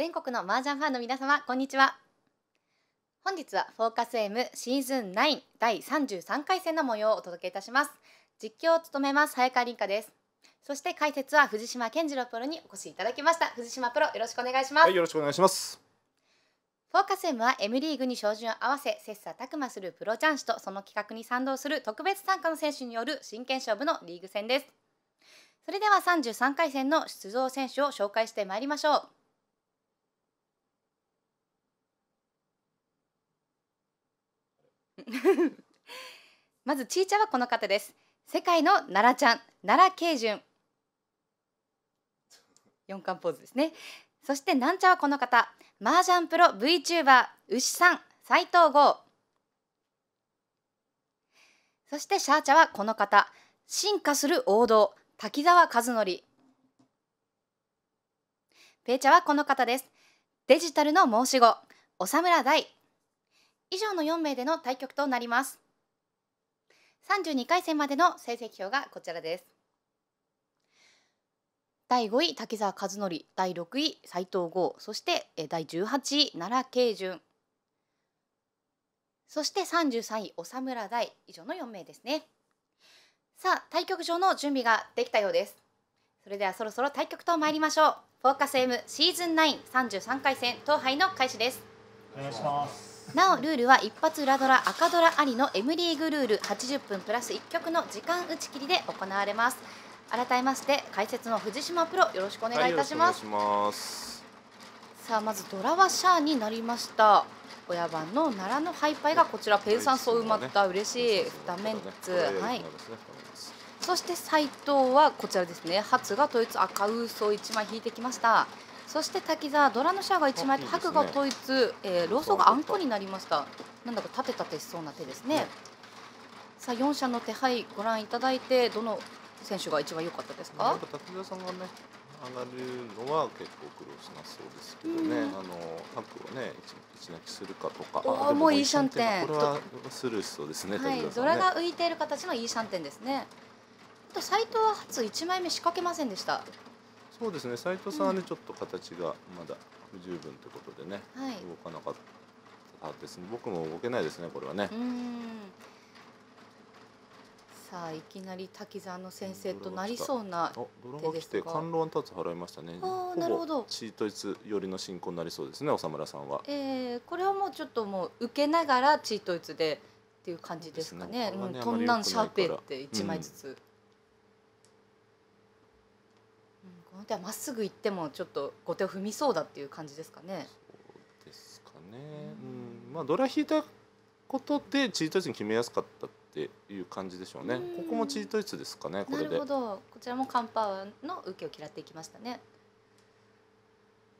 全国の麻雀ファンの皆様こんにちは。本日はフォーカス M シーズン9第33回戦の模様をお届けいたします。実況を務めます早川凛香です。そして解説は藤島健次郎プロにお越しいただきました。藤島プロよろしくお願いします、はい、よろしくお願いします。フォーカス M は M リーグに照準を合わせ切磋琢磨するプロ雀士とその企画に賛同する特別参加の選手による真剣勝負のリーグ戦です。それでは33回戦の出場選手を紹介してまいりましょう まずちーちゃんはこの方です。世界の奈良ちゃん奈良慶順。四冠ポーズですね。そしてなんちゃはこの方。麻雀プロ VTuber 牛さん斉藤剛。そしてシャーチャはこの方。進化する王道滝沢和則。ペイチャはこの方です。デジタルの申し子長村大。以上の4名での対局となります。32回戦までの成績表がこちらです。第5位滝沢和則。第6位斉藤剛。そしてえー第18位奈良慶順。そして33位長村大。以上の4名ですね。さあ対局場の準備ができたようです。それではそろそろ対局と参りましょう。フォーカス M シーズン933回戦当杯の開始です。お願いします。なおルールは一発裏ドラ赤ドラありの M リーグルール80分プラス1曲の時間打ち切りで行われます。改めまして解説の藤島プロよろしくお願いいたします。さあまずドラはシャアになりました。親番の奈良のハイパイがこちらペイさんそう埋まった嬉しいダメンツ。はい。そして斉藤はこちらですね。初が統一赤ウーソを1枚引いてきましたそして滝沢ドラのシャアが1枚白が統一、えー、ローソーがあんこになりました。なんだか立て立てしそうな手ですね。ねさあ4社の手配ご覧いただいてどの選手が一番良かったですか？滝沢さんがね上がるのは結構苦労しなそうですけどね、うん。あの白をね一一泣きするかとか。あでもういいシャンテンこれはスルーしそうですね、はい、滝沢さんね。ドラが浮いている形のいいシャンテンですね。あと斉藤は初1枚目仕掛けませんでしたそうですね。斉藤さんはね、ちょっと形がまだ不十分ということでね、はい。動かなかったですね。僕も動けないですねこれはね。さあいきなり滝沢の先生となりそうなあドラが来て甘露ワンタッツ払いましたね。あーなるほど。チートイツ寄りの進行になりそうですね長村さんは。えー、これはもうちょっともう受けながらチートイツでっていう感じですかね。そうですね。うん、トンナンシャーペって一枚ずつ。うんこの手はまっすぐ行ってもちょっと後手を踏みそうだっていう感じですかね。そうですかねうんまあドラ引いたことでチートイツに決めやすかったっていう感じでしょうねうんここもチートイツですかねこなれでるほど。こちらもカンパワーの受けを嫌っていきましたね。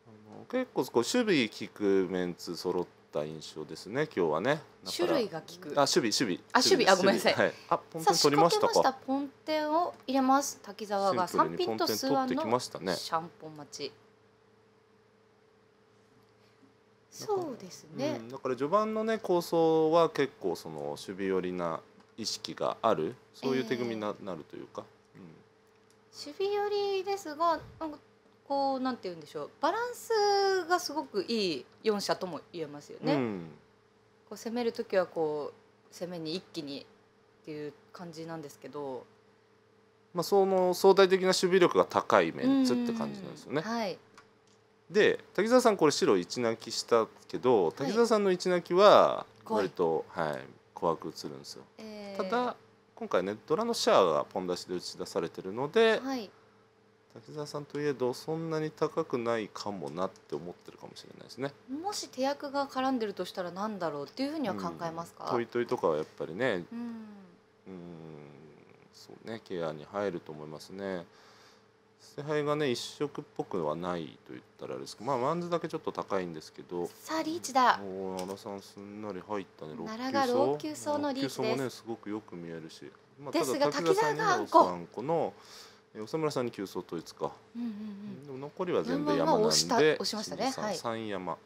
あの結構こう守備効くメンツ揃った印象ですね今日はね。種類が効く。あ守備守備あ守備あごめんなさい。はい、あポンテン取りましたか？ポンテンを入れます。滝沢が三ピンとスワンのシャンポン待ち。そうですね。うん、だから序盤のね構想は結構その守備寄りな意識がある？そういう手組みにな,、なるというか、守備寄りですがこうなんて言うんでしょう。バランスがすごくいい4者とも言えますよね、うん。うんこう攻める時はこう攻めに一気にっていう感じなんですけど。まあ、その相対的な守備力が高いメンツって感じなんですよね。うん。はい。で滝沢さんこれ白一泣きしたけど滝沢さんの一泣きは割と、はい、怖く映るんですよ。えー。ただ今回ねドラのシャアがポン出しで打ち出されてるので、はい滝沢さんといえどそんなに高くないかもなって思ってるかもしれないですね。もし手役が絡んでるとしたらなんだろうっていうふうには考えますか、うんトイトイとかはやっぱりね。うん。うんそうねケアに入ると思いますね。捨て牌がね一色っぽくはないと言ったらあれですけどまあワンズだけちょっと高いんですけどさあリーチだ。おお奈良さんすんなり入ったね奈良が老朽層。のリーチです。もねすごくよく見えるし、まあ、ですが滝沢があんこのえ長村さんに急走統一か、う。んうんうん。残りは全部山山なんで。押しましたね。はい。三山。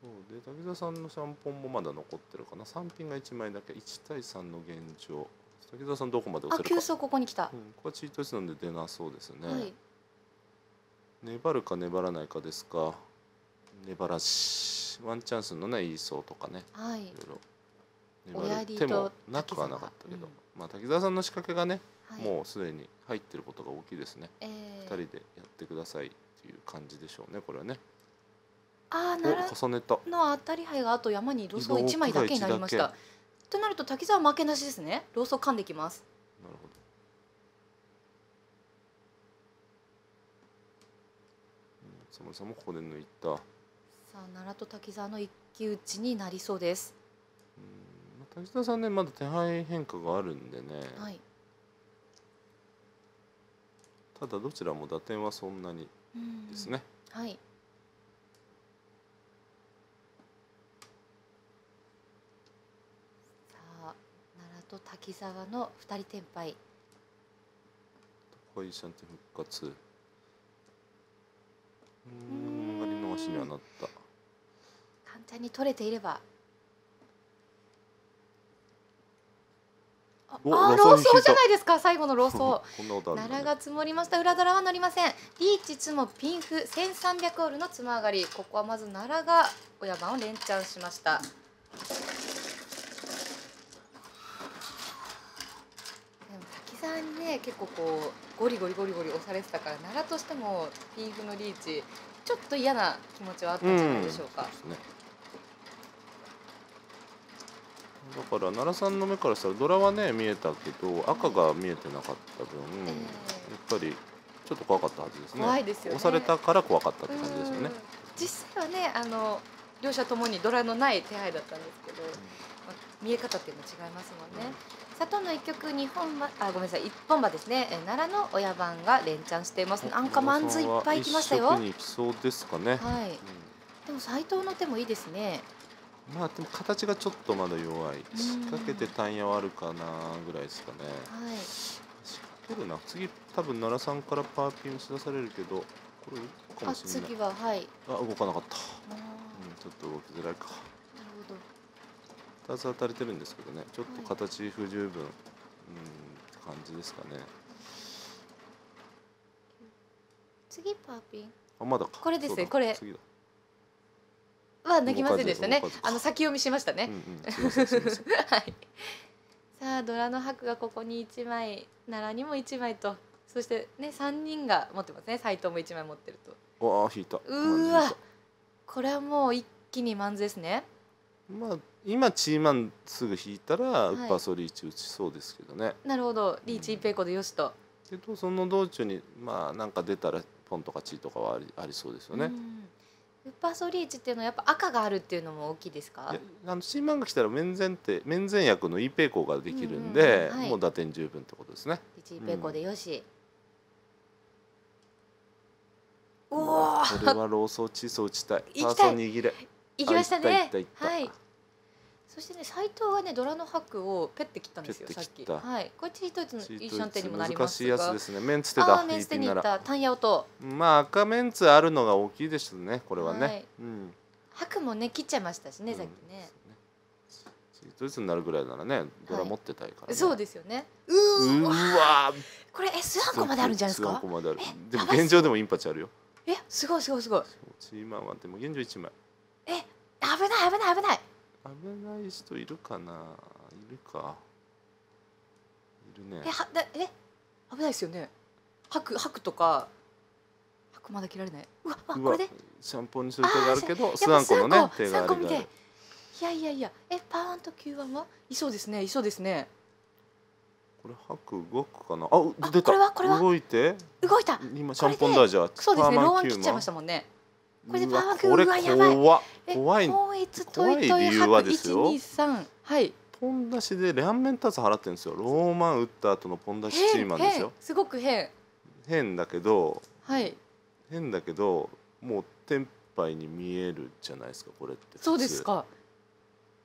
そうで滝沢さんのシャンポンもまだ残ってるかな。三品が一枚だけ。1対3の現状。滝沢さんどこまで押せるか。あ急走ここに来た、うん、ここはチートイツなんで出なそうですね、はい。粘るか粘らないかですか。粘らしワンチャンスのねいい層とかね。はい。いろいろ。親粘る手もなくはなかったけど、滝沢まあ滝沢さんの仕掛けがね、はいもうすでに入ってることが大きいですね、え二ー、人でやってくださいっていう感じでしょうねこれはね。ああお奈重ねた。良の当たり牌があと山にローソー1枚だけになりました。となると滝沢負けなしですね。ローソー噛んできます。なるほど、うん、そもそもここで抜いた。うんさあ奈良と滝沢の一騎打ちになりそうです。まあ滝沢さんねまだ手配変化があるんでね、はいただどちらも打点はそんなにうんですね、はい。さあ奈良と滝沢の二人転敗。ホイシャンティ復活。うーん曲がり逃しにはなった。簡単に取れていればあローソーじゃないですか最後のローソー奈良が積もりました。裏皿は乗りません。リーチツモピンフ1300オールのつま上がり。ここはまず奈良が親番を連チャンしました。でも滝沢にね結構こうゴリゴリゴリゴリ押されてたから奈良としてもピンフのリーチちょっと嫌な気持ちはあったんじゃないでしょうか、そうですねだから奈良さんの目からしたらドラはね見えたけど赤が見えてなかった分、えやっぱりちょっと怖かったはずですね。怖いですよね。押されたから怖かったって感じですよね。うん。実際はねあの両者ともにドラのない手配だったんですけど、まあ見え方っていうの違いますもんね。佐藤の一曲二本馬あごめんなさい。一本馬ですね。え奈良の親番が連チャンしています。なんかマンズいっぱい行きましたよ。はい一色に行きそうですかね、でも斉藤の手もいいですね。うんまあでも形がちょっとまだ弱い仕掛けて単野はあるかなぐらいですかね。はい。仕掛けるな。次多分奈良さんからパーピン打ち出されるけどこれ動くかもあしれない。次ははい。あ動かなかった、うん、ちょっと動きづらいか。なるほど。2つ当たれてるんですけどね。ちょっと形不十分、うんって感じですかね。次パーピン。あまだか。これですね。これ。次だは抜きませんでしたね。あの先読みしましたね。さあドラの箔がここに一枚、奈良にも一枚と、そしてね三人が持ってますね。斉藤も一枚持ってると。わあ引いた。うーわこれはもう一気にマンズですね。たまあ今チーマンすぐ引いたら、い。ウッパーソリーチ打ちそうですけどね。なるほど、リーチ一平子でよしと。けどその道中にまあなんか出たらポンとかチーとかはありありそうですよね、うんウッパーソリーチっていうのはやっぱ赤があるっていうのも大きいですか？あのチーマンが来たら面前って面前役のイーペイコができるんで、うんうんはい。もう打点十分ってことですね。リーチ一平子でよし。おこお、れはローソーチーソー打ちたい。行きたい。パーソー握れ。行きましたね。はい。そしてね斉藤がねドラの箔をペッて切ったんですよさっき。はい。これチートイツの一緒の手にもなり難ますがしいやつで。すねメンツテあだあメンステに引いったタンヤオとまあ赤メンツあるのが大きいですねこれはね、はいうん白もね切っちゃいましたしね、うんさっきね。チートイツになるぐらいならねドラ持ってたいから、ねそうですよね。うわわこれ S ハンコまであるんじゃないですか？スワンコ。まであるえでも現状でもインパチあるよえすごいすごいすごい。チーマンはでも現状1枚危ない危ない危ない。危ない人いるかな？いるか。いるね。えはだえ？危ないですよね。白白とか。白まだ切られない。うわあうわこれで？シャンポンにする手があるけどスワンコのね手があるがある。いやいやいや。えパワーンと Q1 は？いそうですね。いそうですね。これ白動くかな？あうあ出た。これはこれは？動いて。動いた。今シャンポンだじゃあそうですね。ローワン切っちゃいましたもんね。これでパーマンキューこれうわやばい。怖っえ怖い怖い理由は白ですよ。はい。ポン出しで両面タツ払ってるんですよ。ローマン打った後のポン出しチーマンですよ。変すごく変。変だけどはい。変だけどもうテンパイに見えるじゃないですかこれってそうですか。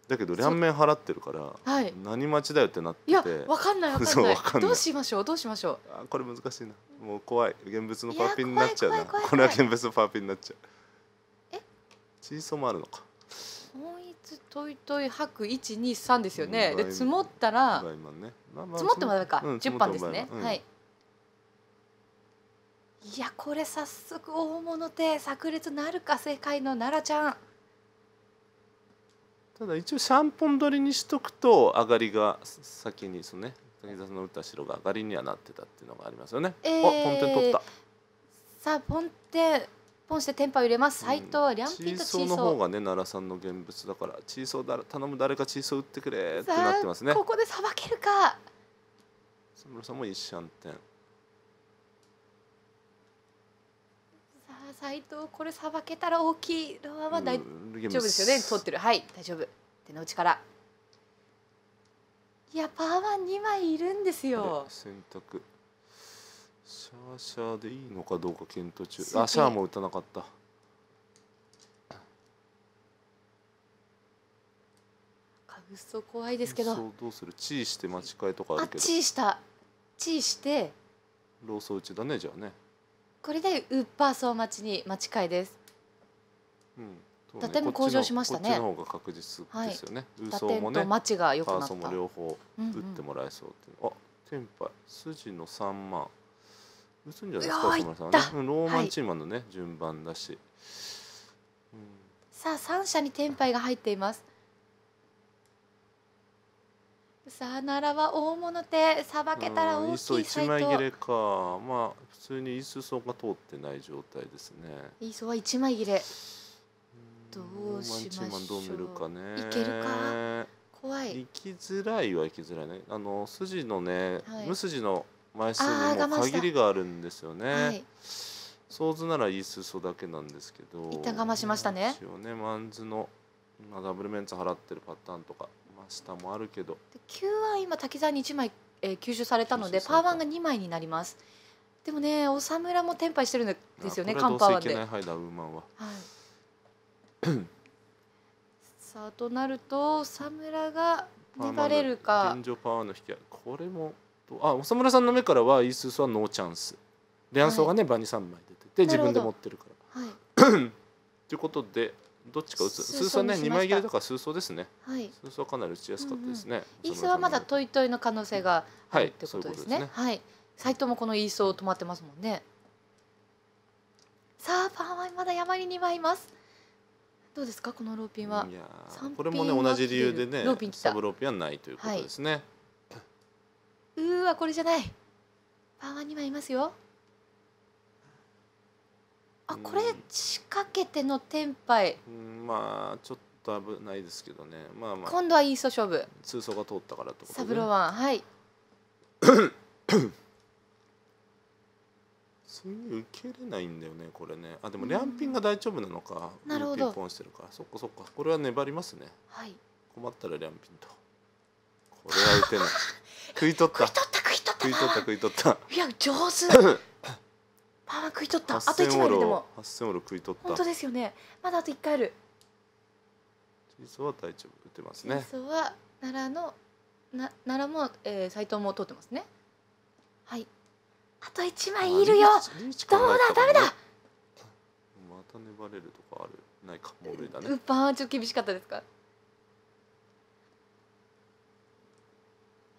だけど両面払ってるからはい。何待ちだよってなっていやてわかんないわかそんない。うわかんない。どうしましょうどうしましょう。あこれ難しいな。もう怖い。現物のパーピンになっちゃうな。これは現物のパーピンになっちゃう。えチーソーもあるのか。統一トイトイ白一二三ですよね。うんで積もったらね。まあまあ積もってもダメか。うん十番ですね。はい。いやこれ早速大物手炸裂なるか世界の奈良ちゃん。ただ一応シャンポン取りにしとくと上がりが先にそのね滝沢さんの打った白が上がりにはなってたっていうのがありますよね、えーおポンテン取った。さあポンテポンしてテンパを入れます。斎藤はリャンチピンとチーソー。の方がね奈良さんの現物だからチーソーだ頼む誰かチーソー打ってくれってさなってますね。あここでさばけるか。佐村さんも一シャンテンさあ斎藤これさばけたら大きいロアは大丈夫ですよね。取ってる。はい大丈夫。手の内から。いやパーワン2枚いるんですよ。で選択ーシャーでいいのかどうか検討中。あシャーも打たなかった。かぐっそ怖いですけど。そうどうする？チーして待ち替えとかああるけど。チーした。チーして。ローソ打ちだねじゃあね。これでウッパーソー待ちに待ち替えです。うん。打点も向上しましたね。こっちの方が確実ですよね、打点と待ちが良くパーソーもなった両方うんうん。打ってもらえそうってあテンパイ。筋の3万打つんじゃないですか村さんね。うんローマはいンチーマンのね、順番だし、うん。さあ三者にテンパイが入っています。さあ奈良は大物手。さばけたら大きい斎1枚切藤れか。まあ普通にイースソーが通ってない状態ですね。イーソーは一枚切れ。うんどうしましょう。ローマンチーマンどう見るかね。いけるか？怖い。行きづらいは行きづらいね。あの筋のね、はい。無筋の枚数にも限りがあるんですよね、はい。ソーズならイースソだけなんですけど。一旦我慢しましたね。一応ねマンズの、まあ、ダブルメンツ払ってるパターンとか、まあ、下もあるけど。で Q は今滝沢に1枚、えー吸収されたのでパーワンが2枚になります。でもねお侍もテンパイしてるんですよねあカンパーワンで、はい。さあとなるとお侍が粘れるか。現状パワーの引き合い。これもあ長村さんの目からはイースソはノーチャンス。レアンソーがね、場に3枚出てて自分で持ってるから。はい。ということでどっちか打つ数数層ね2層にしました。枚切れだから数層ですね。はい。数層はかなり打ちやすかったですね、イーソーはまだトイトイの可能性があはいるってことですそうい。うことですね。ね。はい。斎藤もこのイーソー止まってますもんね。さあパーワンまだ山に2枚います。どうですかこのローピンは。いやこれもね同じ理由でねサブローピンはないということですね、うーわこれじゃない。パーワン2枚いますよ。あこれうん仕掛けてのテンパイうんまあちょっと危ないですけどね。まあまあ。今度はイーソー勝負。通層が通ったからとで、ね、サブロワンはい。次受けれないんだよねこれね。あでもリャンピンが大丈夫なのか。なるほど。ピンポンしてるから。そっかそっか。これは粘りますね。はい。困ったらリャンピンとこれは打てない。食い取った。食い取った食い取った。食い取った食いや上手。パーワン食い取った。あと1 8000オ枚でも。8000オロ食い取った。本当ですよね。まだあと1回ある。チーは大丈夫。打てますね。ね、そうは奈良のな奈良も、えー、斉藤も通ってますね。はい。あと1枚いるよ。どうだ？ダメだ。また粘れるとかある。ないか。もう無理だね。ウッパーはちょっと厳しかったですか？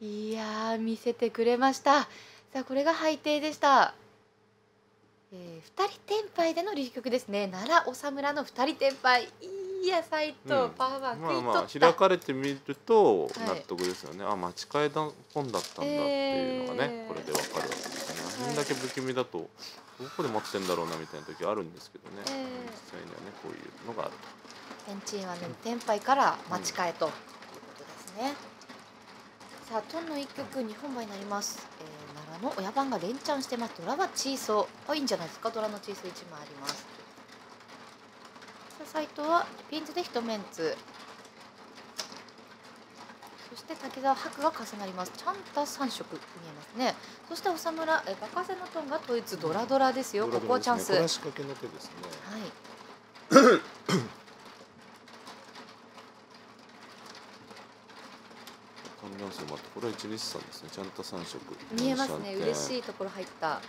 いやー見せてくれました。さあこれが配定でした、えー、2人転敗での離局ですね。奈良長村の2人転敗いや斉藤、うん。パワー食いまあ取まあった、開かれてみるとはい。納得ですよね、あ間違えた本だったんだっていうのがね、えー。これでわかるわけですね、はい。あんだけ不気味だとどこで持ってんだろうなみたいな時あるんですけどね、えー。実際にはねこういうのがあると。天チンはね転敗から待ち替えと。いうことですね、さあトンの一曲2本前になります、えー、奈良の親番が連チャンしてますドラはチーソー。あいいんじゃないですか？ドラのチーソー1枚あります。さあ斉藤はピンズで一メンツ。そして滝沢白が重なります。ちゃんと3色見えますね。そして長村えバカセのトンが統一。ドラドラですよ。ここはチャンス。これは仕掛けの手ですねはい観覧数もあってこれは一日さんですね。ちゃんと三色見えますね。嬉しいいところ入った。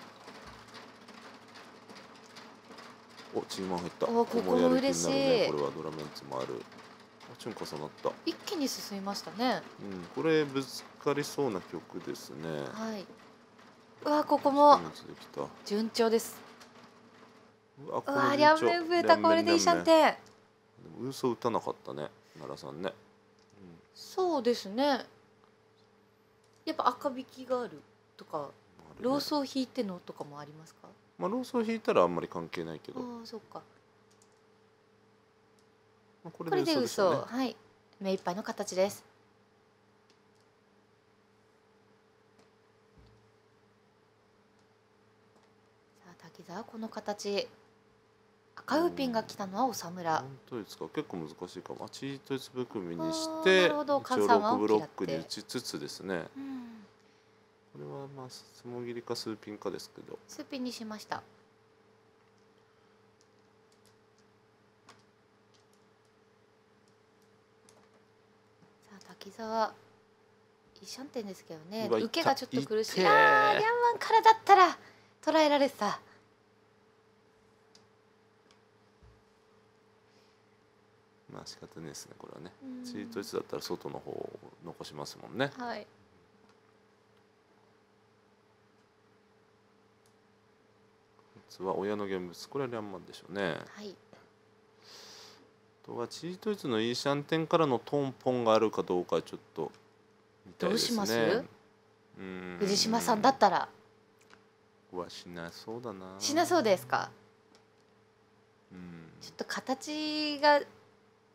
おチーマン入った。おここも嬉しい。これはドラメンツもある。あチュン重なった。一気に進みましたね。うんこれぶつかりそうな曲ですね。はい。うわここも順調です。うわうわリャンメン増えたこれでいいシャンテン嘘打たなかったね。奈良さんね、そうですねやっぱ赤引きがあるとかうんあるね。ローソー引いてのとかもありますか？まあローソー引いたらあんまり関係ないけあど、まあそっか。あ、これでで嘘で嘘したねはい。目いっぱいの形です。さあ滝沢この形赤ウーピンが来たのはお侍本当ですか？結構難しいかも。あチートイツ含みにして一応関三は6ブロックに打ちつつですね。うん。これはまあ相撲切りか数ピンかですけど。スーピンにしました。さあ滝沢。いいシャンテンですけどね。受けがちょっと苦しい。あーリャンマンからだったら捉えられてたまあ仕方ないですねこれはね。うん。チートイツだったら外の方を残しますもんね。はい。は親の現物。これはリャンマンでしょうね。はい。あとはチートイツのいいシャンテンからのトンポンがあるかどうかちょっと見たいですね。どうします？うん。藤島さんだったら。うわしなそうだな。しなそうですか？うん。ちょっと形が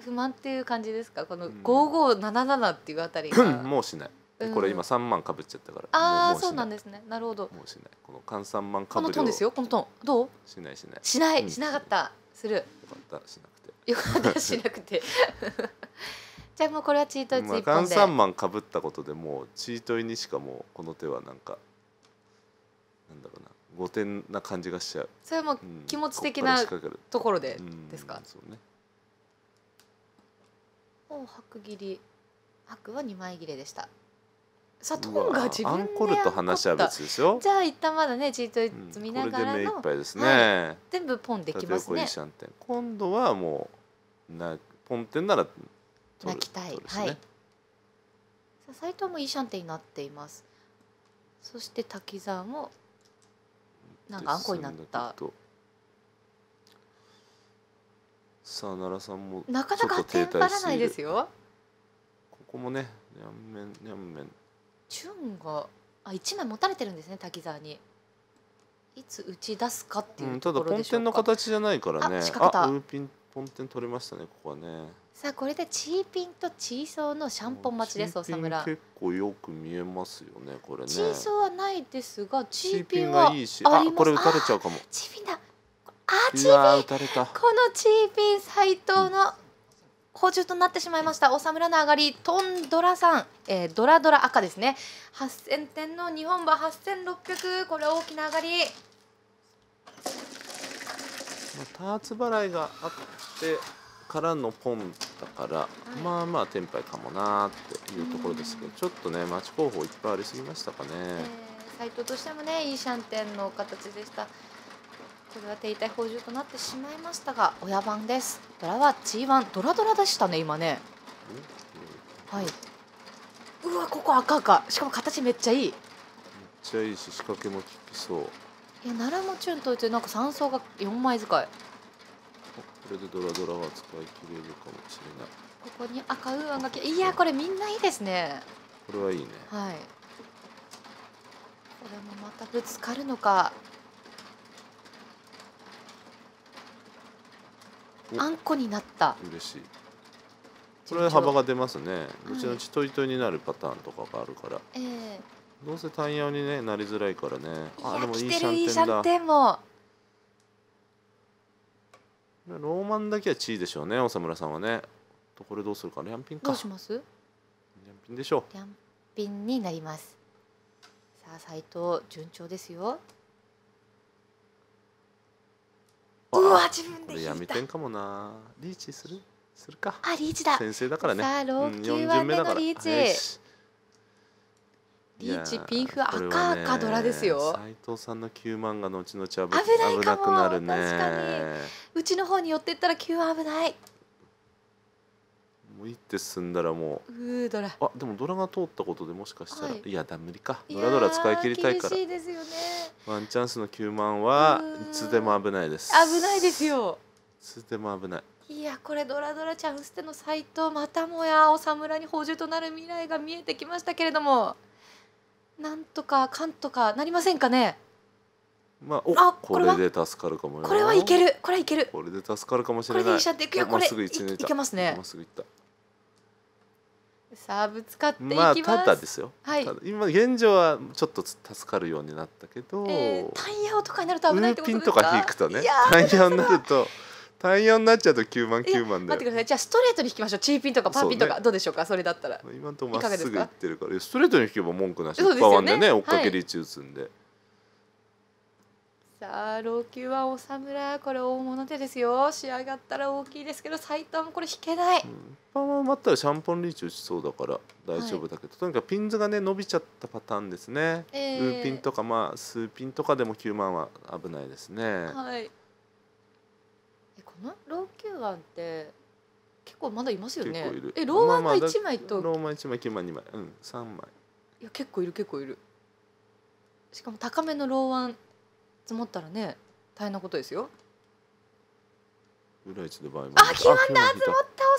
不満っていう感じですか？このうん。5577っていうあたりが。もうしない。うん。これ今3万かぶっちゃったから。ああそうなんですね。なるほど。もうしない。この換算万かこぶりをのトンですよ？このトン。どう？しないしない。しない、うん。しなかった。する。よかったしなくて。よかったしなくて。じゃあもうこれはチートイツまあ一本で、換算万かぶったことでもうチートイにしかもうこの手はなんかなんだろうな。5点な感じがしちゃう、それはもううん。気持ち的なところでうんですか？そうねお白切り。白は二枚切れでした。さあが自分でアンコルと話は別ですよ。じゃあ一旦まだねチートイうんツ見ながこれで目いっらの、ぱいですね、は全部ポンでき縦ますね。今度はもうなポンテンなら泣きたい。ね。はい。さあ斉藤もいいシャンテンになっています。そして滝沢もなんかあんこになったですんだけどさあ奈良さんもなかなかテンパらない滞している。ですよ。ここもねにゃんめんにゃんめん。チュンがあ一枚持たれてるんですね滝沢に。いつ打ち出すかっていううん、ただところでしょうか、ポンテンの形じゃないからね。あ仕掛ウーピンポンテン取れましたねここはね。さあこれでチーピンとチーソーのシャンポン待ちですおチーピン侍結構よく見えますよねこれね。チーソーはないですがチーピンはがいいしありますあこれ打たれちゃうかも。チーピンだあチーうわー打ピンたれた。このチーピン斎藤の補充となってしまいました。お侍の上がりトンドラさん、えードラドラ赤ですね。8000点の日本馬8600これ大きな上がり。まあ、ターツ払いがあってからのポンだから、い。まあまあテンパイかもなーっていうところですけどちょっとね待ち候補いっぱいありすぎましたかね、えー、としてもねいいシャンテンの形でしたこれは停滞補充となってしまいましたが親番です。ドラは G1 ドラドラでしたね今ね。はい。うわここ赤赤。しかも形めっちゃいい。めっちゃいいし仕掛けも効きそう。いや奈良もチュンといてなんか三層が4枚使い。これでドラドラは使い切れるかもしれない。ここに赤ウーアンがき。いやこれみんないいですね。これはいいね。はい。これもまたぶつかるのかあんこになった。嬉しい。これ幅が出ますね。後々トイトイになるパターンとかがあるから。ええ。どうせ単葉にねなりづらいからね。あでもいいシャンテンだ。シャンテンも。ローマンだけはチーでしょうね長村さんはね。とこれどうするかリャンピンか。どうします？リャンピンでしょリャンピンになります。さあ斉藤順調ですよううわ自分でやめてんかもな。リーチする？するか？あリーチだ。先生だからね。さあ老うん朽四はね巡目のリーチ。リーチピンフ赤赤ドラですよ。斉藤さんの9万が後々危危ない危なかも。くなるね。確かうちの方に寄ってったら急は危ないもういって進んだらもう。ードラ。うあでもドラが通ったことでもしかしたら、はい。い、やだ無理か。ドラドラ使い切りたいから。厳しいですよね。ワンチャンスの9万はいつでも危ないです。危ないですよ。いつでも危ない。いやこれドラドラチャンステの斎藤またもやお侍に補充となる未来が見えてきましたけれども。なんとかかんとかなりませんかね。まあおあここれで助かるかもよ。これはいける。これはいける。これで助かるかもしこれない。れでいっちゃっていくよ。これいけますね。まっすぐいったさあぶつかっていきまあます、ただですよ、はい。今現状はちょっと助かるようになったけど、えー、タイヤとかになると危ウないってーピンとことですか？か引くとね。タイヤになると タイヤになっちゃうと9万いや9万で待ってください。じゃあストレートに引きましょう。チーピンとかパーピンとか、ね。どうでしょうか？それだったら。今のとまっすぐ行ってるから。ストレートに引けば文句なし。そうでね。ね追っかはいけリーチ打つんで、さあ老朽はお侍これ大物手ですよ。仕上がったら大きいですけど斎藤もこれ引けない、うん。パワー待ったらシャンポンリーチ打ちそうだから大丈夫だけど、とにかくピンズがね伸びちゃったパターンですね、えーウーピンとかまあ数ピンとかでも9万は危ないですね、はい。えこの老朽湾って結構まだいますよね。結構いる。えローマンがまあまあだ1枚と、ローマン1枚9万2枚。うん3枚。いや結構いる結構いる。しかも高めのローワン積もったらね大変なことですよ。裏一で場合もあ9万だ積もっ積もったお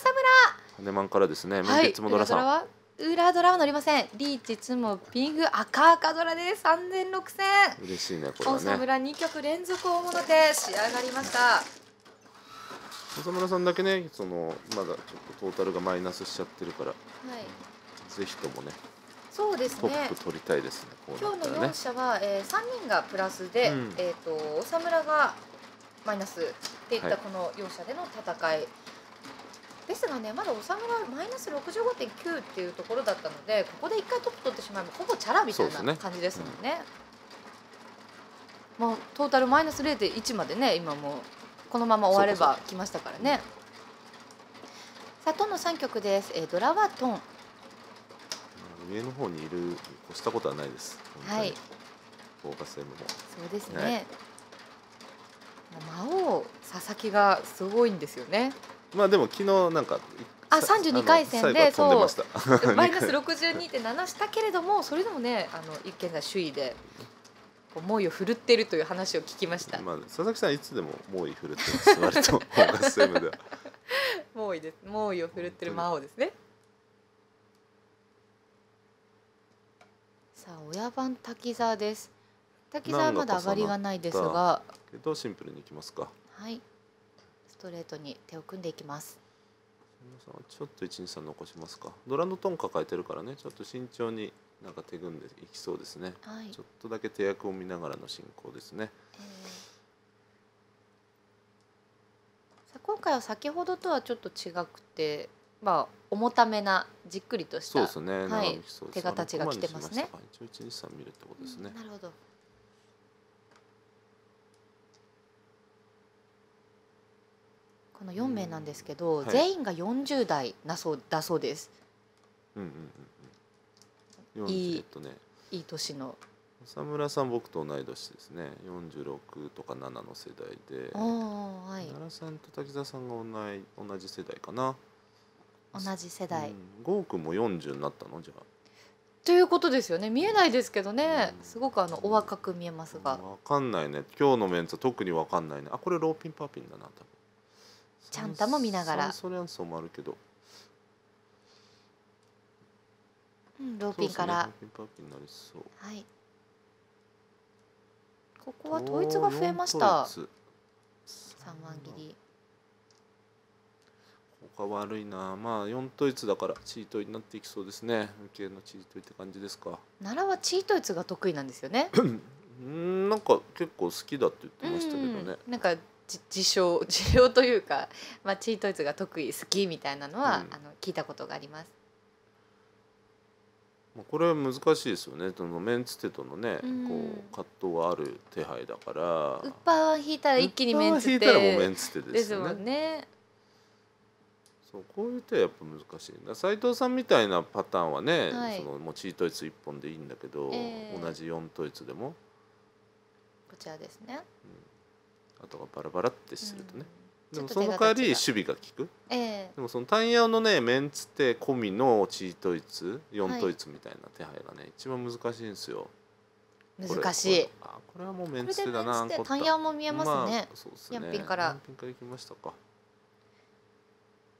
侍。羽マンからですね。はいメンテツモドラさん、は裏ドラは乗りません。リーチツモピング赤赤ドラで三千六千。嬉しいねこれおはね。侍二曲連続大物で仕上がりました。細村さんだけねそのまだちょっとトータルがマイナスしちゃってるからはい。ぜひともねそうですトねップ取りたいですねこう今日のなったらね。4者は、えー、3人がプラスで、うん。えー、とお侍がマイナスっていっはいたこの4者での戦い、ですがねまだお侍マイナス65.9っていうところだったのでここで1回トップ取ってしまえばほぼチャラみたいな感じですもんね。もうトータルマイナス0.1までね今もうこのまま終われば来ましたからね。さあトンの3曲です、えー、ドラはトン上の方にいるに越したことはないです。はい。フォーカス M も。そうですね。はい。魔王佐々木がすごいんですよね。まあでも昨日なんかあさ32回戦であの最後は飛んでました。マイナス62.7したけれどもそれでもねあの一見が首位で猛威を振るっているという話を聞きました。まあ佐々木さんいつでも猛威振るってます。割とフォーカス M では。猛威です。猛威を振るってる魔王ですね。さあ親番滝沢です。滝沢はまだ上がりがないですが、けどシンプルにいきますか。はい、ストレートに手を組んでいきます。ちょっと123残しますか。ドラのトン抱えてるからね。ちょっと慎重になんか手組んでいきそうですね。はい。ちょっとだけ手役を見ながらの進行ですね。えー。さあ今回は先ほどとはちょっと違くて、まあ重ためなじっくりとしたそうですね、はい手形が来てますね。あの駒にしましたか。一応123見るってことですね、うんなるほど。この4名なんですけど、はい。全員が40代なそうだそうです。うんうんうんうん。いい40えっとね。いい年の。浅村さん僕と同い年ですね。46とか7の世代で。はい。奈良さんと滝沢さんが同い同じ世代かな同じ世代、うん、郷君も40になったの？じゃあ。ということですよね。見えないですけどね、うん。すごくあのお若く見えますが、わかんないね。今日のメンツは特にわかんないね。あこれローピンパーピンだな多分。ちゃんとも見ながら。酸素リャンソもあるけど。うん、ローピンから、ねローピンパーピンになりそう。はい。ここは統一が増えました。三万切り。他悪いな。まあ4統一だからチートになっていきそうですね。受けのチートって感じですか。奈良はチートイツが得意なんですよね。うんなんか結構好きだって言ってましたけどね。うんなんかじ自称 自称というか、まあ、チートイツが得意好きみたいなのは、うん。あの聞いたことがあります。まあこれは難しいですよね。そのメンツテとのね、うん。こう葛藤がある手配だから。ウッパー引いたら一気にメンツテ。ンツテでですすもよねんね。そうこういう手はやっぱ難しいだ斉藤さんみたいなパターンはね、はい。そのもうチートイツ1本でいいんだけど、ええ。同じ4統一でも。こちらですね。あとがバラバラってするとね、でもちょっとその代わり守備が効く。ええ。でもそのタンヤオのねメンツって込みのチートイツ4統一みたいな手配がね、一番難しいんですよ。これ難しい。これあこれはもうメンこれでツテだなメンツテアンコッタタンヤオも見えますね。まあ、そうですから。から行きましたか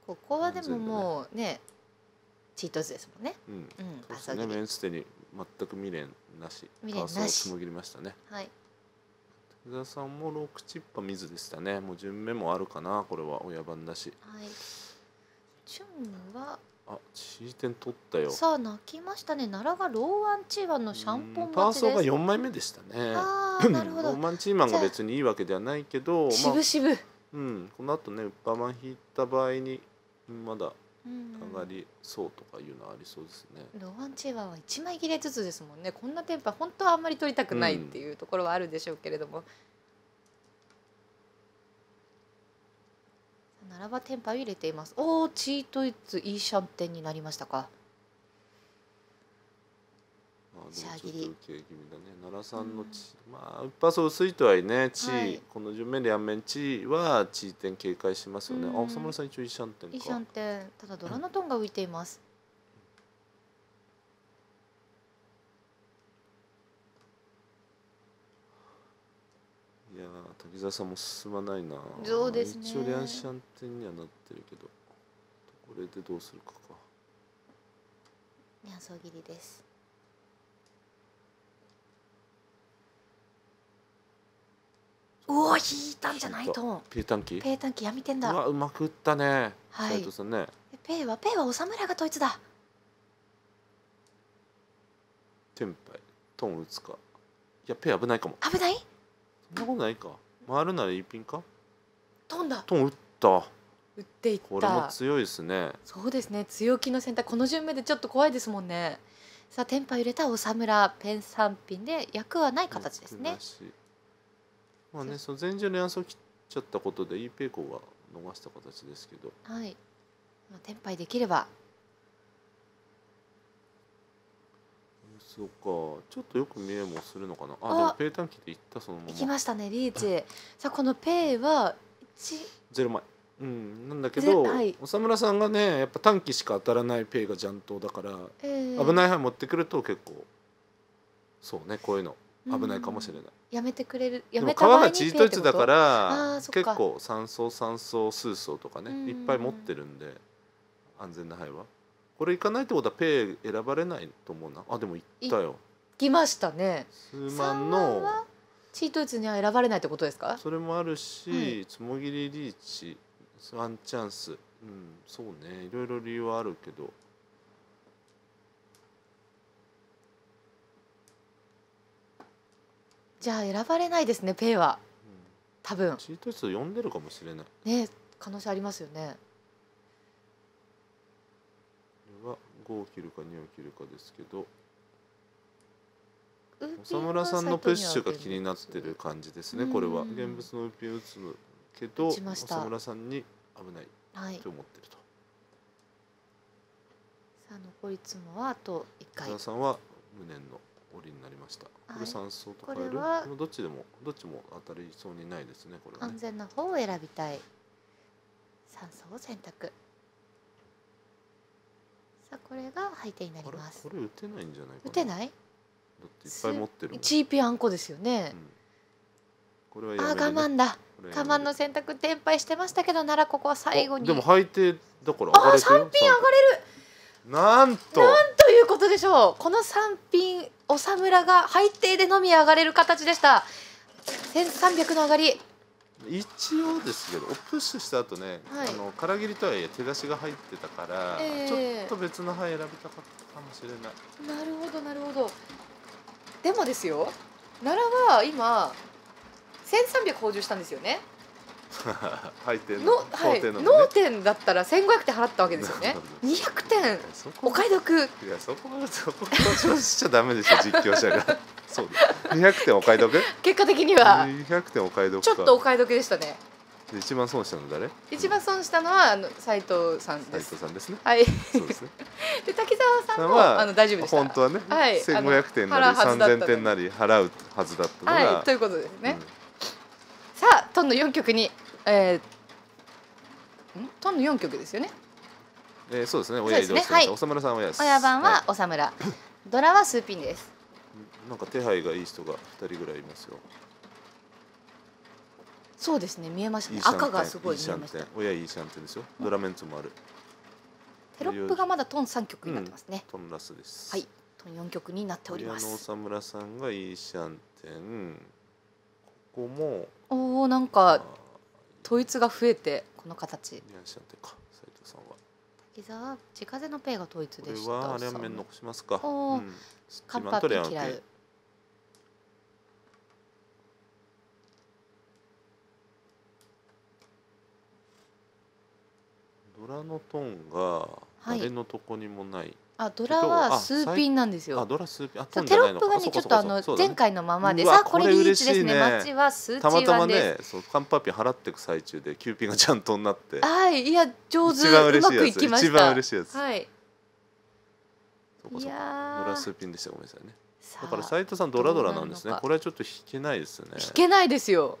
ここはでももうねチートズですもんね。うん。うん。そうですね。メンツテに全く未練なし。未練なし。カーソーをつもぎりましたね。はい。伊沢さんも6チッパ水でしたね。もう順目もあるかな。これは親番だし。はい。チュンは。あチー点取ったよ。さあ鳴きましたね。奈良がローワンチーワンのシャンポンうん。パーソーが待ちです4枚目でしたね。ああなるほど。ローワンチーワンが別にいいわけではないけどまあ渋々。うん、この後ねウッパーマン引いた場合にうんまだうん。上がりそうとかいうのはありそうですね、ローワンチーワンは1枚切れずつですもんね。こんなテンパ本当はあんまり取りたくないっていうところはあるでしょうけれども、奈良はテンパを入れています。おおチートイツいいシャンテンになりましたかシャー切り受け気味だね奈良さんの地、まあウッパーソー薄いとはいえね地、はい。この順目でやんめん地は地点警戒しますよね、うん。あお侍さん一応一シャンテンか。いいシャンテンただドラのトンが浮いています、いやー滝沢さんも進まないな。そうですね。一応リャンシャンテンにはなってるけど。これでどうするかか。ニャンソー切りですおお引いたんじゃない？引いたトン。ペータンキペータンキ闇点うだ。わうまく打ったね。はい。斉藤さんね。ペイはペイはお侍が統一だ。テンパイトン打つか。いやペア危ないかも。危ない？そんなことないか。回るならいいピンか？トンだ。トン打った。打っていっこれもた強いですね。そうですね。強気の選択。この順目でちょっと怖いですもんね。さあテンパ入れたお侍。ペン三品で役はない形ですねまあねその前順のヤンソー切っちゃったことでいいペイコが逃した形ですけど。はい。まあテンパイできれば。そうか。ちょっとよく見えもするのかな。ああ。でもペイタンキでいったそのま行きまましたねリーチ。さあこのペイは一ゼロ枚うんなんだけど、ぜはい。お侍さんがねやっぱ短期しか当たらないペイがジャントだから、えー。危ない範囲持ってくると結構そうねこういうの危ないかもしれない、やめてくれるやめた場合にがチートイツだかペイってら結構三層三層数層とかねうんいっぱい持ってるんで安全な範囲は。これいかないってことはペイ選ばれないと思うな。あでもいったよ。こと来ましたね。数万の。はチートイツには選ばれないってことですか？それもあるし、はい。つもぎりリーチワンチャンス。うんそうね。いろいろ理由はあるけどじゃあ選ばれないですねペイは。うん多分。チートイツを読んでるかもしれない。ね可能性ありますよね。これは5を切るか2を切るかですけど。ウーおピンは侍さんのプッシュが気になってる感じですねうん。これは。現物のウピン打つけどお打ちました。侍さんに危ないはいと思ってると。さあ残りつもはあと一回。伊沢さんは無念の折りになりました。こはい。れ三層と変える？これはでもどっちでもどっちも当たりそうにないですねこれ。はね安全な方を選びたい。酸素を選択。さあこれが配点になります。これ打てないんじゃないかな？打てない？だっていっぱい持ってるチーピあんこですよね。うん、これはね、我慢だ。我慢の選択転敗してましたけどならここは最後に。あでも配定だから上がれてる？あ三品上がれる。なんと。ということでしょう。この三品お侍が配定でのみ上がれる形でした。1300の上がり。一応ですけどプッシュした後ね、はい。あの空切りとはいえ手出しが入ってたから、ええ。ちょっと別の牌選びたかったかもしれない。なるほどなるほど。でもですよ奈良は今1300補充したんですよね 配点の、のはい、脳点だったら1500点払ったわけですよね。200点。お買い得。いやそこは そこはしちゃダメでしょ実況者が。そう。だ200点お買い得？結果的には。200点お買い得か。ちょっとお買い得でしたね。で一番損したの誰？一番損したのはあの斉藤さん斉です。藤さんですね。はい。そうですね。で滝沢さんもあの大丈夫でした。本当はね、はい1500点なりあの払うはずだったのに3000点なり払うはずだったのが、はいということですね、うん。さあトンの4曲に、えー、トンの四曲ですよね。えー、そうですね。親移動してました、おさむらさん親です。親番はおさむら、ドラはスーピンです。なんか手配がいい人が二人ぐらいいますよ。そうですね。見えましたね。赤がすごい見えました。親いいシャンテンですよ。ドラメンツもある。テロップがまだトン三曲になってますね、トンラスです。はい。トン四曲になっております。親のおさむらさんがいいシャンテンここもおおなんか統一が増えてこの形。滝沢地風のペイが統一でした。これはあれは面残しますかおお、うん、カンパ嫌うドラのトンが誰のとこにもない、はい、あドラはスーピンなんですよ。あドラスーピン。あテロップがねちょっとあの前回のままでさこれリーチですね。マッチは数値たまたまねそうカンパピン払っていく最中でキューピンがちゃんとなって。はいいや上手うまくいきました。一番嬉しいやつ。はい。いやドラスーピンでしたごめんなさいね。だから斉藤さんドラドラなんですね。これはちょっと弾けないですね。弾けないですよ。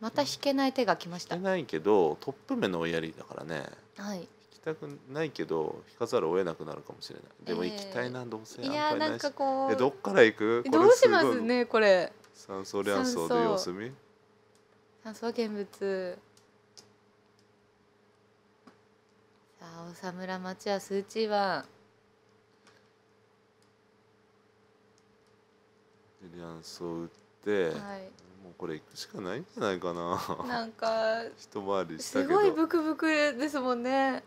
また弾けない手が来ました。弾けないけどトップ目のおやりだからね。はい。たくないけど引かざるを得なくなるかもしれない。でも行きたいな、えー、どうせいやなんかこう。えどっから行く？どうしますねこれ酸素卵巣で様子見？酸素現物。さあ長村町は数値は。卵巣打って、はい。もうこれ行くしかないんじゃないかな。なんか 一回りしたけど。すごいブクブクですもんね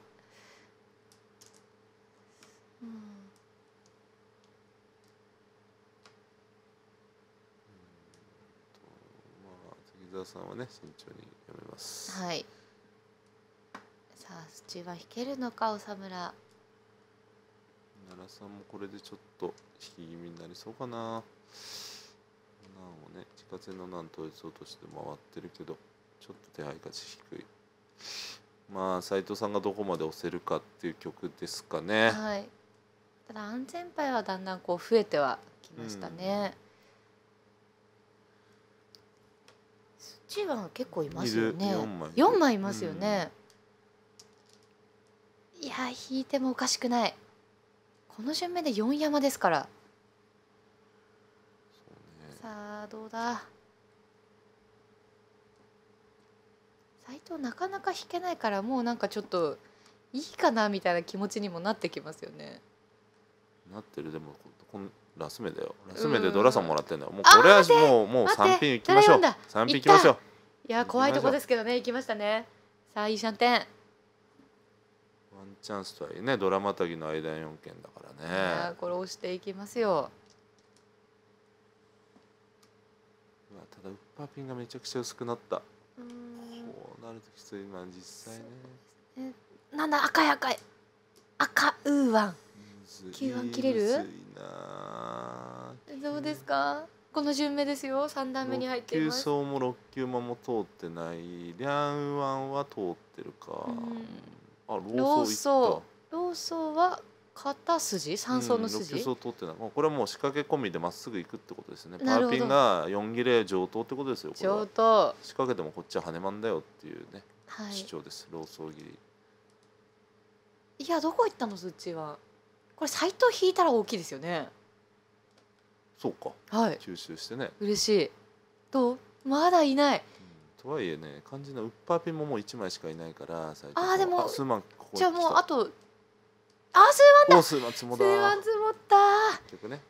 沢さんはね慎重に読めます。はい。さあ土は引けるのかおさむら奈良さんもこれでちょっと引き気味になりそうかな。難をね地下線の難統一落として回ってるけどちょっと手配価値低い。まあ斎藤さんがどこまで押せるかっていう曲ですかね。はい。ただ安全牌はだんだんこう増えてはきましたね、うんチは結構いますよね。4枚。いますよね、うん、いや引いてもおかしくない。この順目で4山ですから、ね、さあどうだ？斎藤なかなか引けないからもうなんかちょっといいかなみたいな気持ちにもなってきますよね。なってる。でもこのラス目だよ。ラス目でドラさんもらってんだよ。もうこれはもうもう3品いきましょう。3品いきましょう。いや怖いとこですけどね。行きましたね。さあいいシャンテン。ワンチャンスとはいえねドラマたぎの間4件だからね。これ押していきますよ。うわただウッパーピンがめちゃくちゃ薄くなった。こうなるときつい。まあ実際ね。なんだ赤い赤い。赤ウーワン9番切れる？どうですか？この順目ですよ。三段目に入っています。9層も6級間も通ってない。リャンワンは通ってるか、うん、あローソーローソーは片筋？三層の筋、うん、層通ってないこれはもう仕掛け込みでまっすぐ行くってことですね。パーピンが4切れ上等ってことですよ上等。仕掛けてもこっちは羽まんだよっていうね、はい、主張です。ローソー切り。いやどこ行ったの？そっちはこれ斎藤引いたら大きいですよね。そうか。はい。吸収してね。嬉しい。とまだいない、うん、とはいえね肝心なウッパーピンももう1枚しかいないからああでも数万じゃあもうあとあ数万だ。数万積もだ数万積もった。結局ね。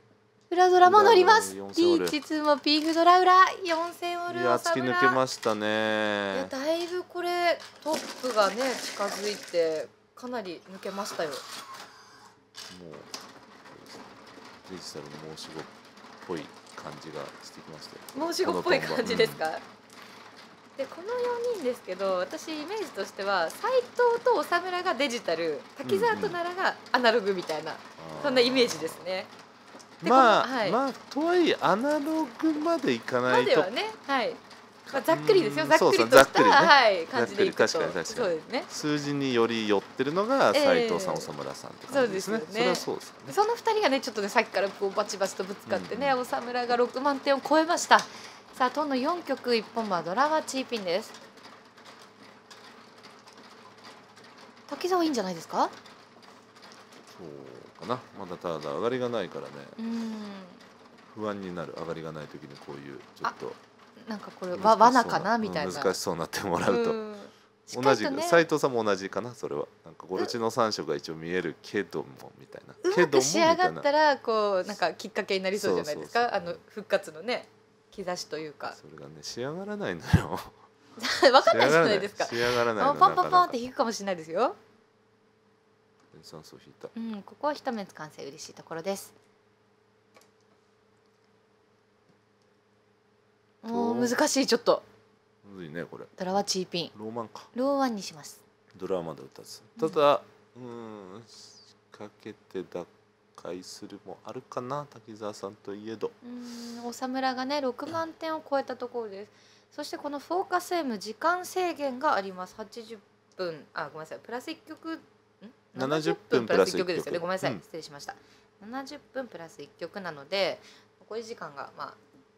裏ドラも乗ります。リーチツもピーフドラ裏。四千オルいや突き抜けましたね。いやだいぶこれトップがね近づいてかなり抜けましたよもうデジタルの申し子ぽい感じがしてきました申し子っぽい感じですか、うん、でこの4人ですけど私イメージとしては斎藤と長村がデジタル滝沢と奈良がアナログみたいな、うんうん、そんなイメージですね。まあ、はい、まあとはいえアナログまでいかないとまではねはいまあ、ざっくりですよ。ざっくりとした、ね、はい、感じでいくと。確かに確かに。そうですね。数字により寄ってるのが斉藤さん、えー、長村さんって感じですね。そうですね。そそうですね。その二人がねちょっとねさっきからこうバチバチとぶつかってね、うん。うん、長村が6万点を超えました。さあトンの4曲1本はドラマチーピンです。滝沢いいんじゃないですか？そうかな。まだただ上がりがないからね。うん。不安になる。上がりがない時にこういうちょっとなんかこれわ罠かな？みたいな。難しそうになってもらうと、うん。同じりとね斉藤さんも同じかな？それは。なんかゴルチの三色が一応見えるけどもみたいな。けども仕上がみったらこうなんかきっかけになりそうじゃないですか？あの復活のね兆しというか。それがね仕上がらないのよ。わかんないじゃないですか。仕上がらないのあパンパンパンって引くかもしれないですよ。酸素引いたうんここは一目完成嬉しいところですもう難しいちょっと。むずいねこれ。ドラはチーピン。ローマンか。ローワンにします。ドラマで打たずただうん仕掛けて打開するもあるかな滝沢さんといえど。うんお侍がね6万点を超えたところです。そしてこのフォーカス M 時間制限があります。80分。あごめんなさい。プラス1曲ん？70分プラス1曲。ですよね。ごめんなさい、うん。失礼しました。70分プラス1曲なので残り時間がまあ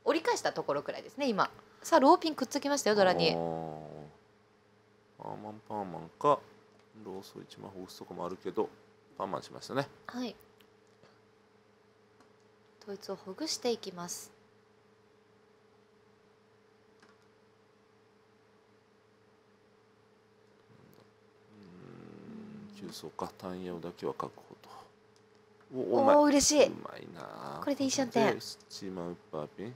折り返したところくらいですね今。さあローピンくっつきましたよドラに。パー。マンパーマンかローソ1万ほぐすとかもあるけどパーマンしましたね。はい。統一をほぐしていきます。うーん急走か単葉だけは確保と。おおおお嬉しい。うまいなこれでいいじゃんて。でスチーマンウッパーピン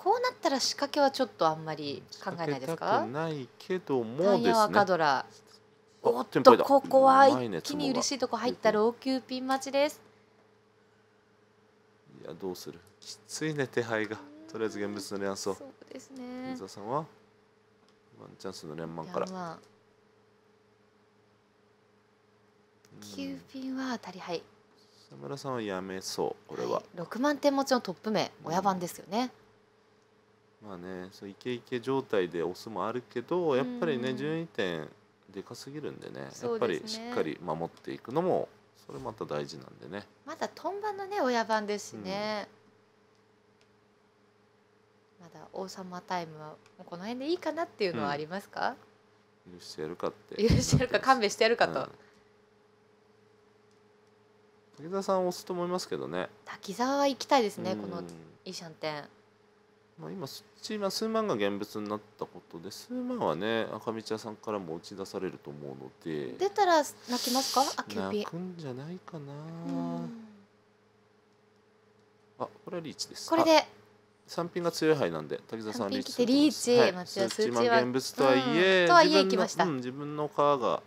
こうなったら仕掛けはちょっとあんまり考えないですか？くないけどもタイヤドラおおっとここは一気に嬉しいいとこ入った老朽ピン待ちです。いやどうする？きついね手配が。とりあえず現物の連想そう。ですね。水田さんはワンチャンスの連番から。ヤンマンうん。9ピンは当たりはい。佐村さんはやめそうこれは、はい、6万点持ちのトップ名親番ですよね、まあねそうイケイケ状態で押すもあるけどやっぱりねうん順位点でかすぎるんでねやそうっぱりしっかり守っていくのもそれまた大事なんでね。まだトンバのね親番ですしね、まだ王様タイムはこの辺でいいかなっていうのはありますか、許してやるかって。許してやるか勘弁してやるかと、うん。武田さん押すと思いますけどね。滝沢は行きたいですね、うん。このイシャンテンまあ、今スチーマン数万が現物になったことで数万はね赤道屋さんからも打ち出されると思うので出たら泣きますか？あキューピ泣くんじゃないかな、うん。あこれはリーチです。これで。三品が強い牌なんで滝沢さんはリーチてリーチはい。松屋スチーマ数値はン現物とはいえ、うんとはいえ自分の行きました。うん、自分の皮が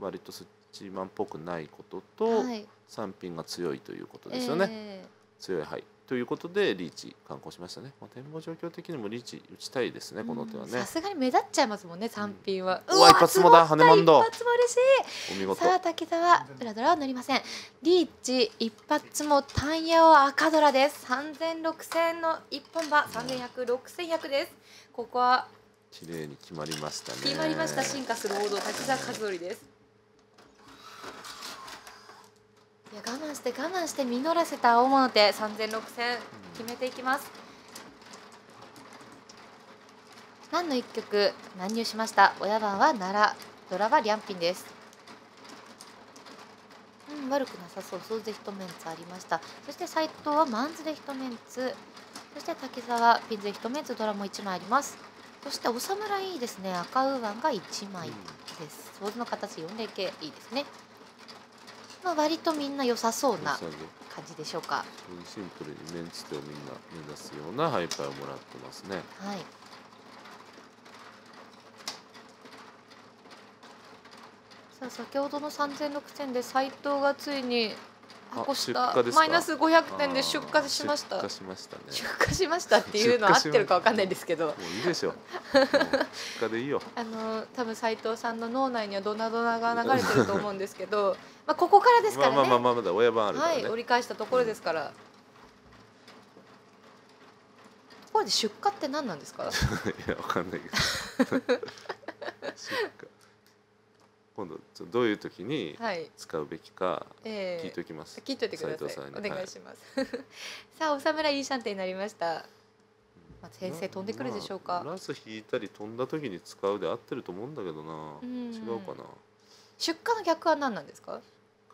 割とスチーマンっぽくないことと、はい三品が強いということですよね、え強い牌ということでリーチ観光しましたね、まあ、展望状況的にもリーチ打ちたいですねーこの手はね。さすがに目立っちゃいますもんね三品は、うんうわ一発もだ積った羽マンド一発も嬉しい。お見事。さあ滝沢裏ドラは乗りません。リーチ一発も単ヤは赤ドラです。三千六千の一本馬三千百六千百です。ここは綺麗に決まりましたね。決まりました。進化する王道滝沢和則ですいや我慢して我慢して実らせた青物手三千六千決めていきます。何の一曲乱入しました？親番は奈良ドラはリャンピンです。うん悪くなさそう。ソーズで一メンツありました。そして斉藤はマンズで一メンツ。そして滝沢ピンズで一メンツ。ドラも一枚あります。そしてお侍いいですね。赤ウーワンが一枚です。ソーズの形4連系いいですねまあ割とみんな良さそうな感じでしょうか。シンプルにメンツ手をみんな目指すような配牌をもらってますね。はい。さあ先ほどの3000、6000で斉藤がついにあ箱下出荷ですか？マイナス500点で出荷しました。出荷しましたね。出荷しましたっていうのは合ってるかわかんないんですけど。もういいでしょもう出荷でいいよ。あの多分斉藤さんの脳内にはドナドナが流れてると思うんですけど まあここからですからね、まあまあまあまだ親番あるからね、はい折り返したところですから、ところで出荷って何なんですか？いやわかんないけど。出荷今度どういう時にはい。使うべきかええ。聞いておきます、聞いといてくだ斉藤さい。お願いします、さあお侍いいシャンテになりました。まあ先生飛んでくるでしょうか。まあラス引いたり飛んだ時に使うで合ってると思うんだけどな。うん。違うかな。出荷の逆は何なんですか？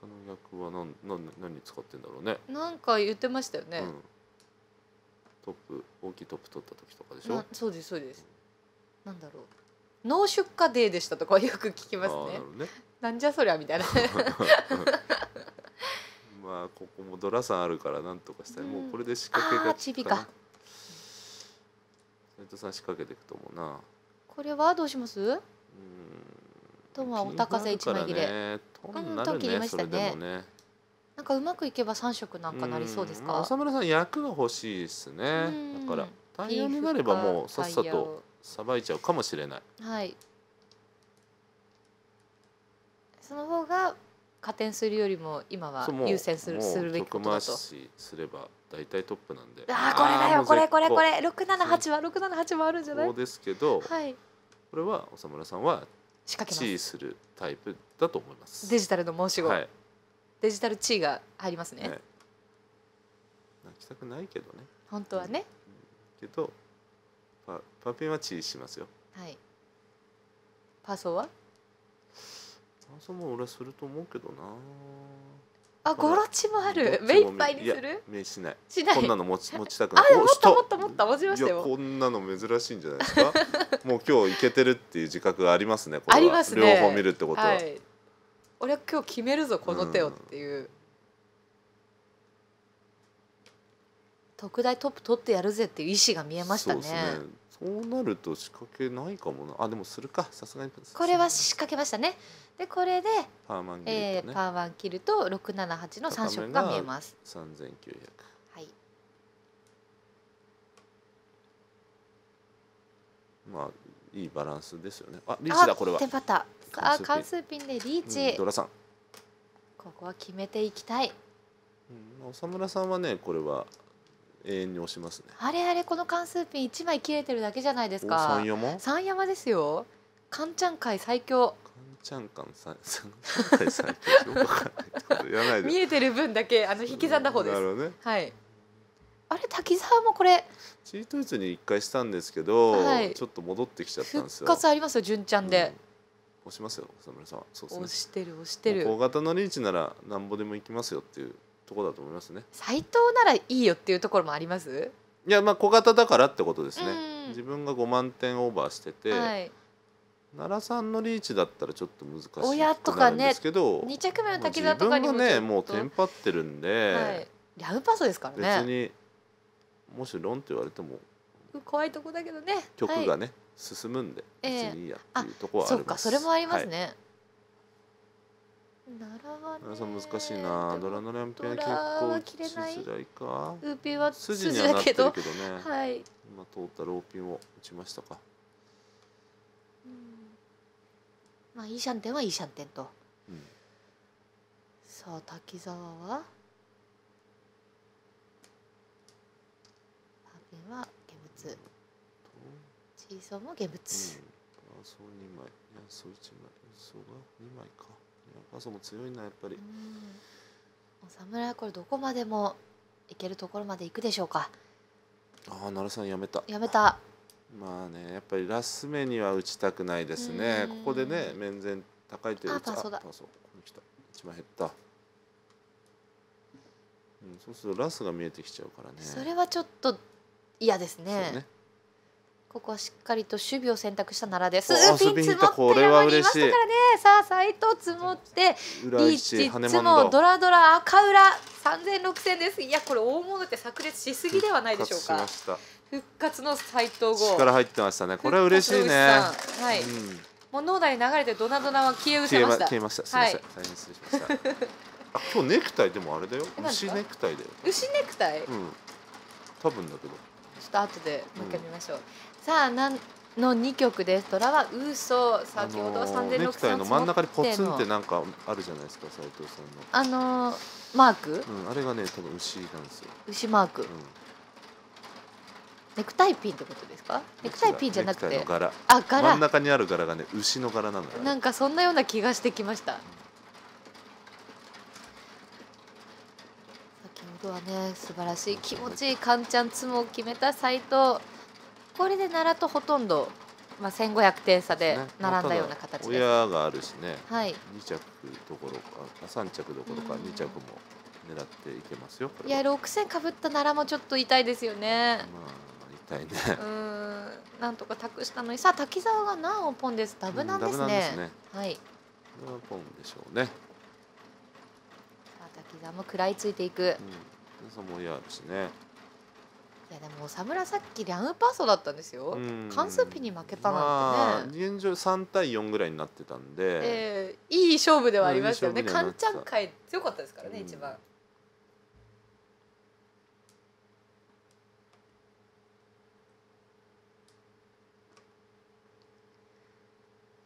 他の逆は何何何に使ってんだろうね、なんか言ってましたよね、うん、トップ大きいトップ取った時とかでしょ？なそうですそうです。なんだろうノー出荷デーでしたとかよく聞きますね。なんじゃそりゃみたいな。まあここもドラさんあるからなんとかしたい、うん。もうこれで仕掛けあがーチビか。斉藤さん仕掛けていくと思うな。これはどうします？うん。トンはお高さ一枚切れ。れトンになるうんねそしたね。れでもね。なんかうまくいけば三色なんかなりそうですか？浅村さん役が欲しいですね。うん。だからタイヤになればもうさっさとをさばいちゃうかもしれない。はい。その方が加点するよりも今は優先するするべきことだと。曲回しすれば大体トップなんで。あーこれだよこれこれこれ。六七八は六七八はあるんじゃない？そうですけどはい。これは浅村さんは仕掛けます。するタイプだと思います。デジタルの申し子、はい。デジタル地位が入りますね、はい。泣きたくないけどね。本当はね。けどパパピンはチーしますよ。はい。パーソーは？炭素も俺はすると思うけどな。あゴロチもある。目いっぱいにすやる目しない。しない。こんなの持ち持ちたくない。あでもっともっしたもっと持ちましたよ。いやこんなの珍しいんじゃないですか？もう今日いけてるっていう自覚がありますねこれは。ありますね。両方見るってことは、はい。俺は今日決めるぞこの手をっていう、特大トップ取ってやるぜっていう意志が見えましたね。そうですねそうなると仕掛けないかもな。あでもするか。さすがに。これは仕掛けましたね。でこれで、パーマンギルトね、えーパーワン切ると678の3色が見えます。3900はい。まあいいバランスですよね。あリーチだこれは。テンパった。さあ関関数ピンでリーチ、うんドラさん、ここは決めていきたい。うん、浅村さんはねこれは永遠に押しますね。あれあれこの関数ピン1枚切れてるだけじゃないですおか三山？三山ですよ。カンチャン界最強。カンチャンカンさんさ ん最強？よくわかんない。見えてる分だけあの引き算打法です。なるほどね。はい。あれ滝沢もこれチートイツに一回したんですけど、はい。ちょっと戻ってきちゃったんです復よ活ありますよ純ちゃんで、うん。押しますよ浅村さんは。そうですね。押してる押してる。小型のリーチならなんぼでも行きますよっていうところだと思いますね。斎藤ならいいよっていうところもあります？いやまあ小型だからってことですね、うん。自分が5万点オーバーしてて、はい。奈良さんのリーチだったらちょっと難し親とかねですけど、二着目のまあ滝沢とかにも自分がねもうテンパってるんで、はい。リャウパソですからね。別にもしロンって言われても怖いとこだけどね。はい。曲がね、進むんでええ。別にいいやっていうところはあそうります、かそれもありますはい。ね、奈良さん難しいな。ドラのラン結構打ちづらいか。ウーピーは筋筋にはなってだけどるけど。ね、はい、今通ったローピンを打ちましたか。うん。まあいいシャンテンはいいシャンテンと。うん。さあ滝沢は？パーペンは現物。とチーソーも現物、うん、パーソー2枚、ヤンソー1枚、ヤンソーが2枚か。パーソーも強いな、やっぱりう。んお侍はこれどこまでもいけるところまで行くでしょうか？ああ、奈良さんやめた。やめたまあね、やっぱりラス目には打ちたくないですねうん。ここでね、面前高い手を打つあパーソーだここに来た。1枚減った。うん、そうするとラスが見えてきちゃうからね。それはちょっと嫌ですそうねね。ここはしっかりと守備を選択した奈良ですピン積もったトこれは山にいましたからねさあ斎藤積もって裏リー一、チ羽つももドラドラ赤裏三千六千ですいやこれ大物って炸裂しすぎではないでしょうか復活の斎藤号。力入ってましたね。これは嬉しいね。はい、うんもう脳内に流れてドナドナは消え失せまました消えました。すみません。はい大変失礼しました。あ、今日ネクタイでもあれだよ。牛ネクタイだよ。牛ネクタイ、ちょうん。多分だけど。っと後でもう一回見ましょう、さあなんの二曲ですドラはウーソー先ほどあの三千六ネクタイ千の真ん中にポツンってのなんかあるじゃないですか、斉藤さんの。あのーマーク？うん、あれがね、多分牛なんですよ。牛マーク、うん。ネクタイピンってことですか？ネクタイピンじゃなくて柄。あ柄真ん中にある柄がね、牛の柄なんだよ。なんかそんなような気がしてきました先ほどはね素晴らしい気持ちいいカンちゃんツモを決めた斎藤これで奈良とほとんどまあ千五百点差で並んだような形です。親があるしね。はい。二着どころか、三着どころか二着も狙っていけますよ。いや六千かぶったならもちょっと痛いですよね。まあ痛いね。うん、なんとか託したのにさあ滝沢が何をポンです？ダブなんですね。すねはい。これはポンでしょうね。さあ滝沢も食らいついていく。うん。そもやるしね。いやでも佐村さっきリャンウパーソだったんですよ。関数ピに負けたなんてね。まあ、現状三対四ぐらいになってたんで、えー、いい勝負ではありましたよね。カンチャン会強かったですからね、一番。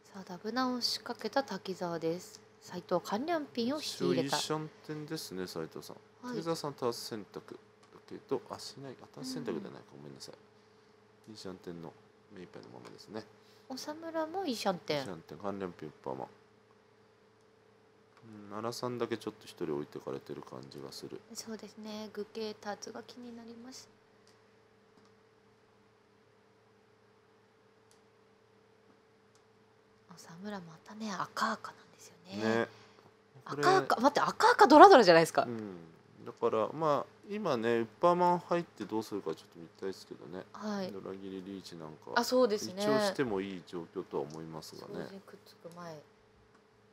さあダブナンを仕掛けた滝沢です。斉藤関連ピンを引き入れた。一緒点ですね斉藤さん、はい、滝沢さんタース選択だけどあしないあタース選択じゃないか、ごめんなさい。いいシャン点の目いっぱいのままですね。おさむらもいいシャン点いいシャン点関連ピンパーマン奈良さんだけちょっと一人置いてかれてる感じがする。そうですね。具形ターツが気になります。沢村またね。赤赤なんですよね。ね。赤赤待って赤赤ドラドラじゃないですか。うん、だからまあ今ねウッパーマン入ってどうするかちょっと見たいですけどね。はい。ドラギリリーチなんかあそうですね。一応してもいい状況とは思いますがね。くっつく前。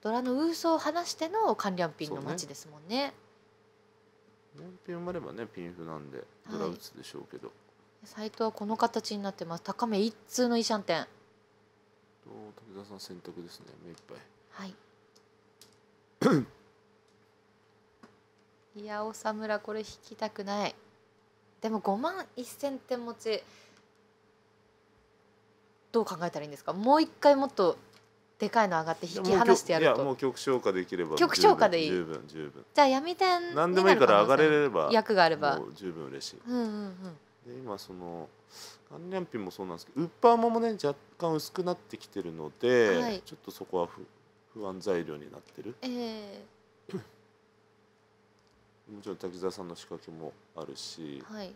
ドラのウーソを離してのカンリャンピンの街ですもんね。ねピン生まればねピンフなんでドラ打つでしょうけど。斎、はい、藤はこの形になってます。高め一通のイシャンテン。武田さん選択ですね目いっぱいはい いや長村これ引きたくない。でも5万1,000点持ちどう考えたらいいんですか？もう一回もっとでかいの上がって引き離してやると。いやもう曲昇華できれば曲昇華でいい？十分十分じゃあ闇点何でもいいから上がれれば役があれば。十分嬉しい、うんうんうん、で今その関連品もそうなんですけどウッパーもね若干薄くなってきてるので、はい、ちょっとそこは不不安材料になってる、えー、もちろん滝沢さんの仕掛けもあるし、はい、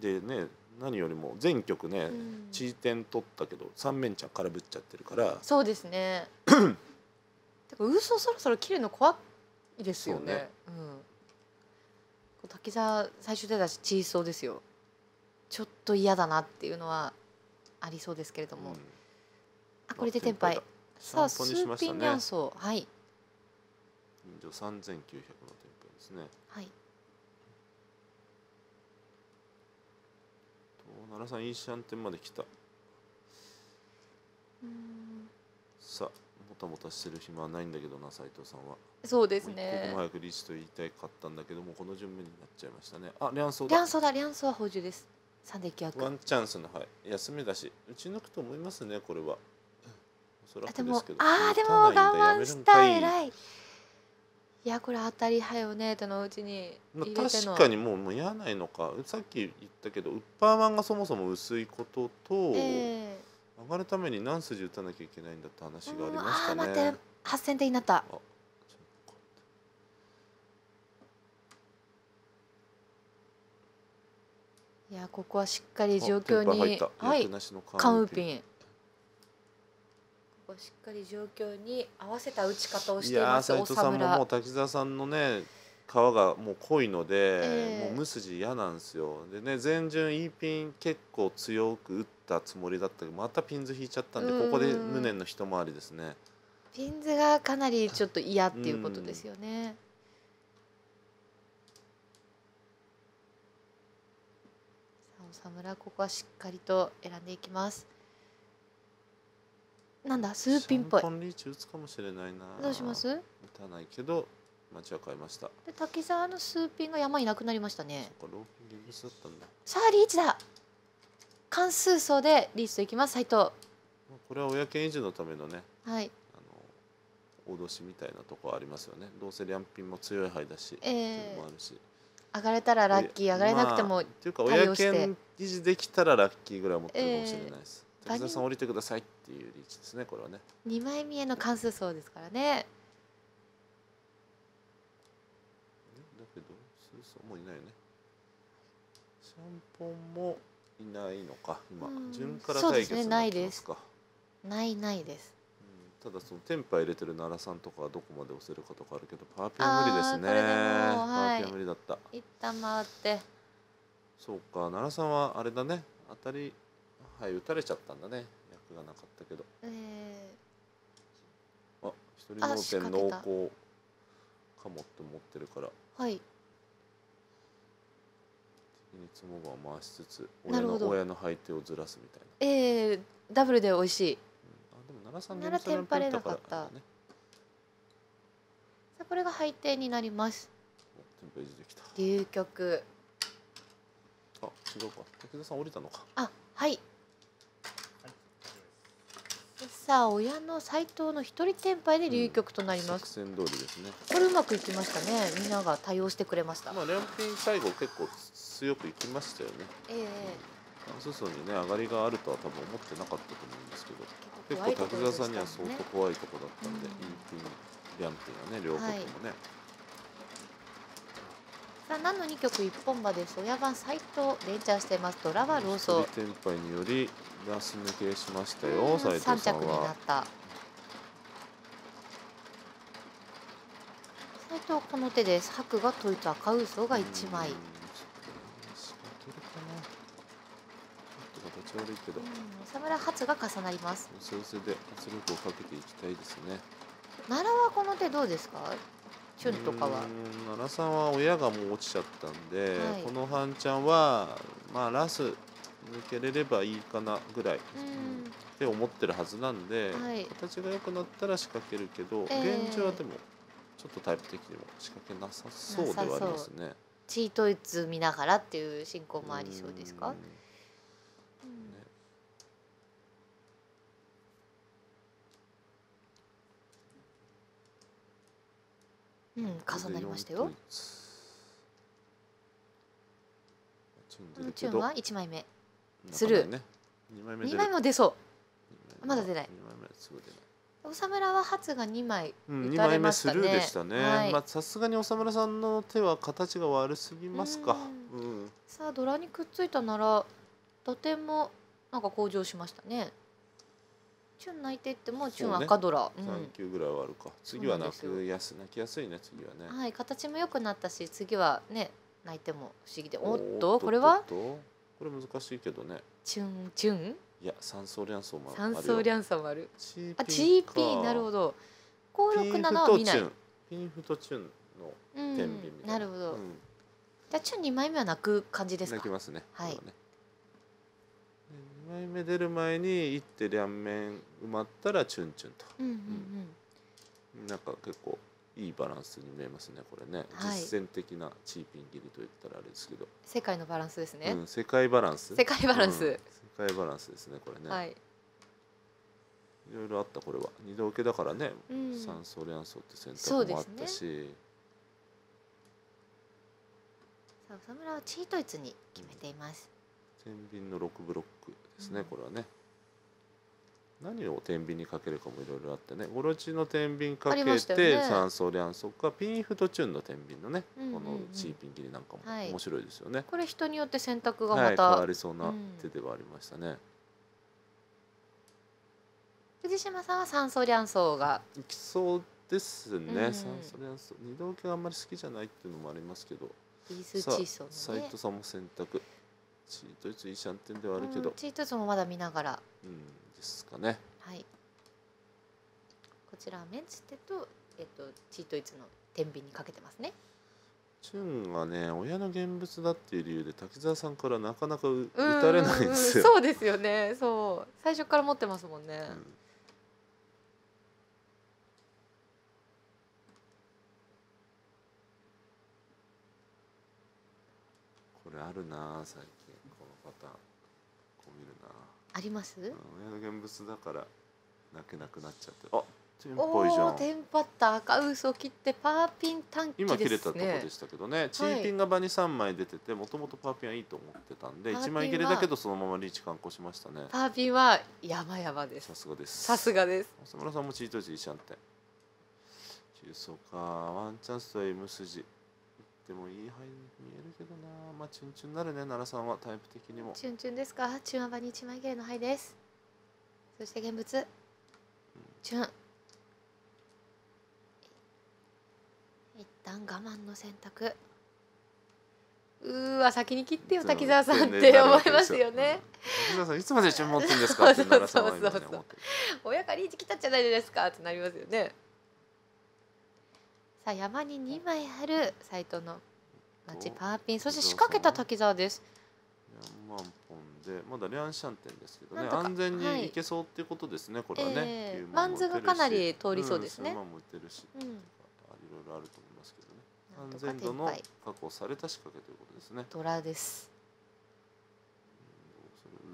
でね何よりも全曲ね、うん、地位点取ったけど三面ちゃん空振っちゃってるから。そうですね。てか嘘そろそろ切るの怖いですよね。ね、うん、滝沢最初出たしチーソーですよ。ちょっと嫌だなっていうのはありそうですけれども、うん、あこれでテンパイさあスーピンンソーはい三千九百のテンパイですね。はい。奈良さんいいシャンテンまで来た。さあもたもたしてる暇はないんだけどな斉藤さんは。そうですね。一刻も早くリーチと言いたかったんだけどもこの順目になっちゃいましたね。あリャンソーだ。リャンソーだ。リャンソーは補充です。三で逆ワンチャンスの、はい、休みだし打ち抜くと思いますねこれは。おそらくですけど。ああでも我慢した偉いいやこれ当たりはよねとのうちに確かにもうもうやないのか。さっき言ったけどウッパーマンがそもそも薄いことと、えー、上がるために何筋打たなきゃいけないんだって話がありましたね。あ待って8000点になった。いやここはしっかり状況にはい。カウピンここしっかり状況に合わせた打ち方をしています斉藤さんももう滝沢さんのね皮がもう濃いので、えー、もう無筋嫌なんですよ。でね前順 E ピン結構強く打ったつもりだったけどまたピンズ引いちゃったんでここで無念の一回りですね。ピンズがかなりちょっと嫌っていうことですよね。沢村ここはしっかりと選んでいきますなんだスーピンっぽい。リーチ打つかもしれないな。どうします？打たないけど町は変えました。で滝沢のスーピンが山いなくなりましたね。そっかローピンギブスだったんだ。さあリーチだ。関数層でリーチといきます斉藤。これは親権維持のためのねはい。あの脅しみたいなとこありますよね。どうせ両品も強い牌だし、えー、もあるし。上がれたらラッキー上がれなくても、まあ、っていうか親権維持できたらラッキーぐらい思ってるかもしれないです、えー、滝沢さん降りてください。っていうリーチですねこれはね。2枚見えの関数層ですからね。だけど数層もいないよね。シャンポンもいないのか今。うん順から対決になってますか。ないないです。うんただそのテンパ入れてる奈良さんとかはどこまで押せるかとかあるけどパーピーは無理ですね。はい。ーピーは無理だった。一旦回って。そうか奈良さんはあれだね。当たりはい打たれちゃったんだね役がなかったけど。えあ一人脳あ仕天掛けた。濃厚かもって思ってるから。ー、はい。敵につもば回しつつ親なるほど。の親の配手をずらすみたいな、えー、ダブルで美味しい。うん。あでも奈良さん奈良テンパれなかった。さあこれが配点になります。おテンパいじできた。流局。あ違うか。武田さん降りたのか。あはいさあ親の斎藤の一人テンパイで流局となります、作戦通りですね。これうまくいきましたね。みんなが対応してくれました、まあレオンピン最後結構強くいきましたよね。ええ。フランス層にね上がりがあるとは多分思ってなかったと思うんですけど。結構滝沢さんには相当怖いとこだったんで、うん。インピンリャンピンがね両方ともね、さあ何の二曲一本馬です親番斎藤連チャンしていますドラはローソンパイによりラス抜けしましたようん斉藤三さんは。着になった。斎藤この手です白が解いた赤嘘が一枚。うん仕掛けるかな。ちょっと形悪いけど。うんお侍初が重なります。寄せ寄せで圧力をかけていきたいですね。奈良はこの手どうですか？チュンとかは。奈良さんは親がもう落ちちゃったんで、はい。この半ちゃんはまあラス抜けれればいいかなぐらい、うんって思ってるはずなんで、はい形が良くなったら仕掛けるけど、えー現状はでもちょっとタイプ的にも仕掛けなさそうではありますね。チートイツ見ながらっていう進行もありそうですか？うん重なりましたよ。。チュンは一枚目。なスルーかなりね。二枚目出る二枚も出そう。二まだ出ない二枚目すぐ出ない。お侍は初が二枚うん、打たれましたね。スルーでしたね。はいまあさすがにお侍さんの手は形が悪すぎますか。ううん。さあドラにくっついたならとてもなんか向上しましたね。チュン泣いていってもチュン赤ドラ。うん三球ぐらいはあるか。次は泣くやす泣きやすいね次はね。はい形も良くなったし次はね泣いても不思議でおっとこれは？これ難しいけどね。チュンチュン？いや三層リャンソーもあるよ。三層リャンサもある。チーあ GP なるほど。ど。五六七は見ない。ピンフとチュンのうん天秤みたいな。なるほど。うんじゃあチュン二枚目は泣く感じですか？泣き。ますね。はいね枚目出る前に一手両面埋まったらチュンチュンと。うんうんうん。なんか結構いいバランスに見えますねこれね、はい。実践的なチーピン切りと言ったらあれですけど、世界のバランスですね。うん、世界バランス。世界バランス。うん世界バランスですねこれね、、はい。い。ろいろあったこれは。二度受けだからね、うん。三層リャンソーって選択もあったし、さあお侍はチートイツに決めています。天秤の6ブロックですね、うん。これはね何を天秤にかけるかもいろいろあってね。ゴロチの天秤かけましたよね。て三層リャンソーかピンフとチュンの天秤のね、うんうんうん。このチーピン切りなんかもはい。面白いですよね、これ人によって選択がはい、変また、わりそうなうん手ではありましたね、藤島さんは酸素リャンソーが。いきそうですね、うん。酸素リャンソー二度受けがあんまり好きじゃないっていうのもありますけど。ビースチーソーのね。さんも選択チートイツいいシャンテンではあるけどうん、チートイツもまだ見ながら、うんですかねはい。こちらはメンチテとえっとチートイツの天秤にかけてますね。チュンがね親の現物だっていう理由で滝沢さんからなかなか打たれないんですよ。そうですよね。そう最初から持ってますもんね。うんこれあるな最近このパターンこう見るな、あります？うん親の現物だから泣けなくなっちゃって。あテンポいいじゃん。テンパった。赤嘘切ってパーピン短期ですね。今切れたとこでしたけどね。チーピンが場に3枚出ててもともとパーピンはいいと思ってたんでパーピンは1枚切れだけどそのままリーチ観光しましたね。パーピンは山々です。さ。すがです。さすがです。浅村さんもチートジーシャンテン急走か。ワンチャンスと M 筋てもいい範囲に見えるけどな。まあチュンチュンなるね奈良さんはタイプ的にも。チュンチュンですか？チュンアバに1枚切れの灰です。そして現物。チュン。一旦我慢の選択。うーわ先に切ってよ滝沢さんって思いますよね、滝沢さんいつまでチュン持ってんですか？って奈良さんは今思ってる。親がリーチ来たんじゃないですか？ってなりますよねさあ山に2枚ある斎藤の町パーピンそして仕掛けた滝沢です。4万本でまだリャンシャン店ですけどね安全はい。にいけそうっていうことですね、これはね、ええ9万もマンズがかなり通りそうですね。ん、数万も売ってるし、うん。いろいろあると思いますけどね。安全度の確保された仕掛けということですね。ドラです。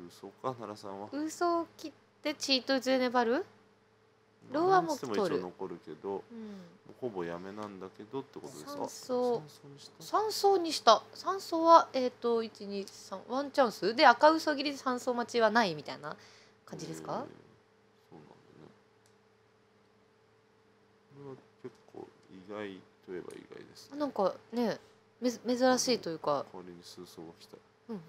嘘か奈良さんは。嘘を切ってチートズで粘るローはもう何しても一応残るけどうんほぼやめなんだけどってことです三層あ三層にした三層にした。三層はえっ、と一二三ワンチャンス？で赤嘘切りで三層待ちはないみたいな感じですか、えーそうなんだね。これは結構意外といえば意外です、あなんかねめず珍しいというか。代わりに数層が来た。うんうん。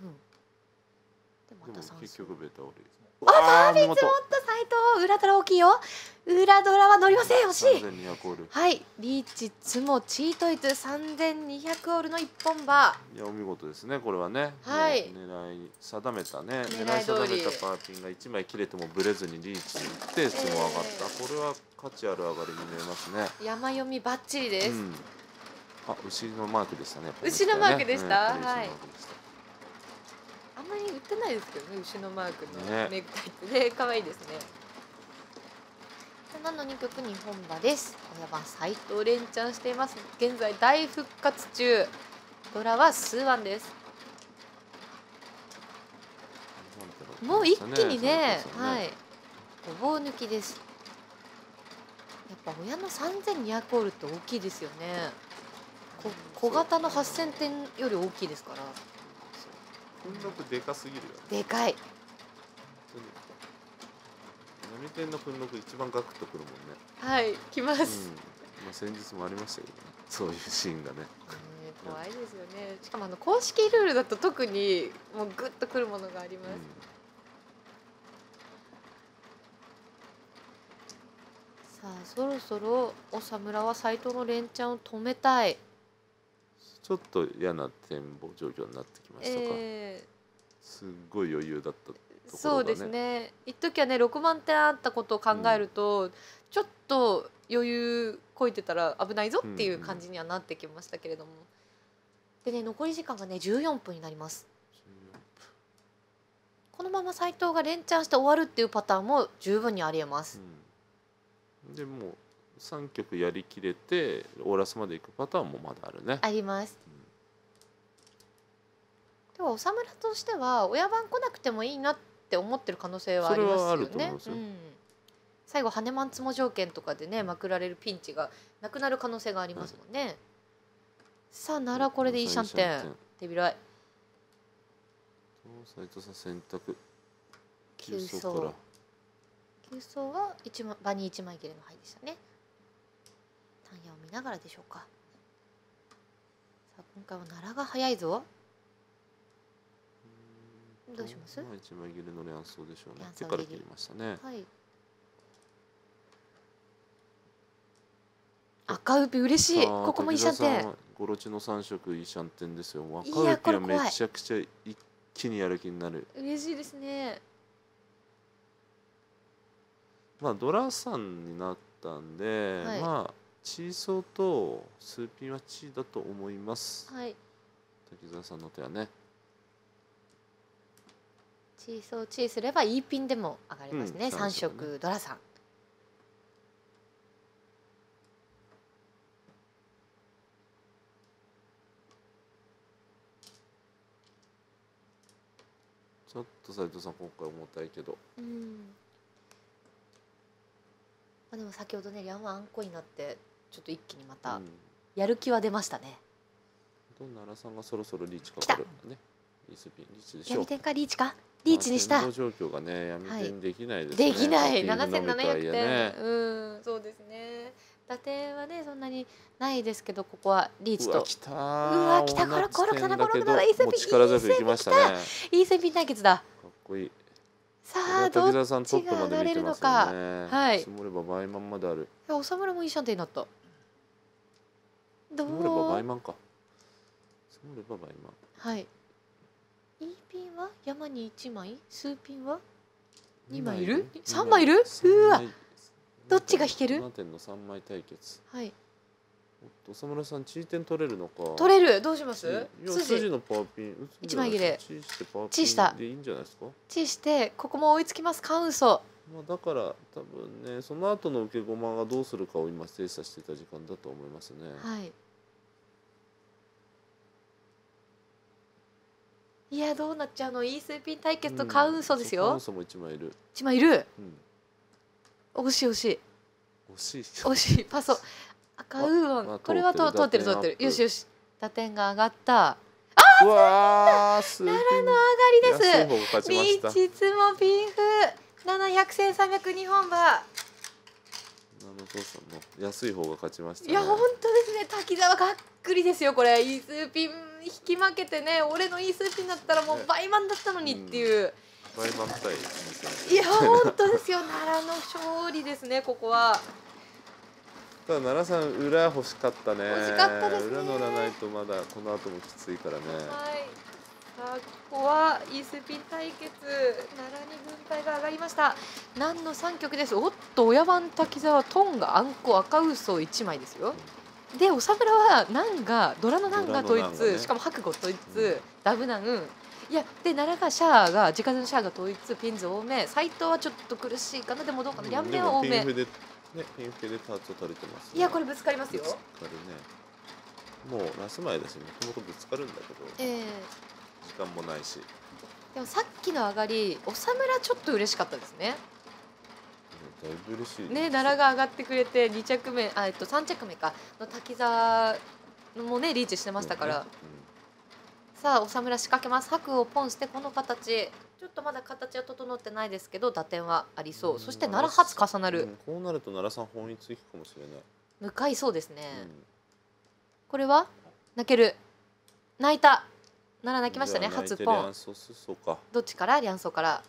でもた三層。結局ベタ折りああー見事。斎藤裏ドラ大きいよ。裏ドラは乗りません惜しい。3200オール。はいリーチツモチートイツ3200オールの一本馬いやお見事ですねこれはね。はい。狙い定めたね。狙い定めたパーピンが1枚切れてもブレずにリーチに行ってツモ上がった、これは価値ある上がりに見えますね。山読みバッチリです、うん、あ牛のマークでしたね牛のマークでした。うんはいあんまり売ってないですけどね牛のマークのね。ネクタイってね可愛いですね。7の2曲2本馬です。親番斎藤連チャンしています。現在大復活中。ドラは数ワンです。もう一気にねはい。ごぼう抜きです。やっぱ親の3200オールって大きいですよね。こ小型の8000点より大きいですから訓録でかすぎるよ。ねでかい。本当に波点の？訓録一番ガクッとくるもんねはい来ます、うんまあ先日もありましたけどねそういうシーンがねね怖いですよねしかもあの？公式ルールだと特にもうグッとくるもの？があります、さあそろそろお侍は斎藤の？連チャンを止めたい、ちょっと嫌な展望状況になってきましたか、えすっごい余裕だったとこー、ろがね。そうですね。一時はね6万点あったことを考えると、ちょっと余裕こいてたら危ないぞっていう感じにはなってきましたけれども、でね残り時間がね14分になります。このまま斎藤が連チャンして終わるっていうパターンも十分にありえます、うん、でもう3曲やりきれてオーラスまで行くパターンもまだあるね。あります。ではお侍としては親番来なくてもいいなって思ってる可能性はありますよね。それはあると思いますよ。うん、最後羽マンツモ条件とかでねまくられるピンチがなくなる可能性がありますもんね、さあならこれでいいシャンテン手広い。斉藤さん選択。急走。急走から。急走は一枚場に1枚切れの牌でしたね単野を見ながらでしょうか。さあ今回は奈良が早いぞ。どうします？まあ一枚切れの連想でしょうね。手から切りましたね。はい。赤ウピ嬉しい。ここもいいシャンテンゴロチの三色いいシャンテンですよ。い若いピはめちゃくちゃ一気にやる気になる。嬉しいですね。まあドラさんになったんで、はい。まあチーソーとスーピンはチーだと思います。はい。滝沢さんの手はね。チーソーチーすればいいピンでも上がりますね、うん色ドラさん。ちょっと斉藤さん今回重たいけど。うん。まあでも先ほどねリャンはあんこになってちょっと一気にまたうん。やる気は出ましたね、どんな奈良さんがそろそろリーチかかるね。いいスピンリーチでしょう。闇点かリーチか？リーチにした、まあ状況がね闇はい。点できないですね、できない。ピンフ伸びとはいえ7700点、ねうん。そうですね。打点はねそんなにないですけどここはリーチと。うわ来たうわ来た。コロコロ来たコロコロいい線もう力強くいきましたね。かいい線ピン対決だ。っこいい。さあどっ滝沢さんトップまで見てますよね。はい。積もれば倍満まである。おさむらもいいシャンテになったど積もれば倍う満か。積もれば倍満はい。いいピンは山に一枚？数ピンは？二枚いる？三枚いる？うわ。どっちが引ける？7点の3枚対決。はい。おっと浅村さんチー点取れるのか。取れる。どうします？筋。筋のパワーピン。一枚切れ。チーしてパワチーした。ーピンでいいんじゃないですか？チーしてここも追いつきますカウンソまあ、だから多分ねその後の受け駒がどうするかを今精査してた時間だと思いますね。はいいやどうなっちゃうの？イースピン対決とカウンソですよ。カウンソも一枚いる。一枚いる。うん、惜しい惜しい。惜しい。惜しい。パソ赤ウーまあンこれはと通ってる通ってるよしよし。打点が上がった。うわー、すごい。奈良の上がりです。リ。ーチツモピンフ。700千300日本馬。あのお父さんの安い方が勝ちました、ね。いや本当ですね。滝沢がっくりですよこれ。イースピン引き負けてね俺のイースピンだったらもう倍満だったのにっていう、倍満対いや本当ですよ。奈良の勝利ですねここは。ただ奈良さん裏欲しかったね。欲しかったですね。裏乗らないとまだこの後もきついからね。はい。さあここはイースピン対決。奈良に軍隊が上がりました。何の3曲です？おっと親番滝沢トンがあんこ赤嘘1枚ですよでおさむらはナンがドラのナンが統一、ねしかも白語統一、うん。ダブナン。いやで奈良がシャアが自家のシャアが統一ピンズ多め。斎藤はちょっと苦しいかな。でもどうかな。両面は多め。ねピンフでターツを垂れてます、いやこれぶつかりますよ。ぶつかるね。もうラス前だしもともとぶつかるんだけど。ええ。時間もないし。でもさっきの上がりおさむらちょっと嬉しかったですね嬉しいね奈良が上がってくれて2着目あえっと3着目か。の滝沢もねリーチしてましたから、うん。さあおさむら仕掛けます。白をポンしてこの形。ちょっとまだ形は整ってないですけど打点はありそう、うん。そして奈良初重なる、うんこうなると奈良さん本一いくかもしれない、向かいそうですね、うん。これは？泣ける。泣いた。奈良泣きましたね。初ポン。どっちから？リャンソから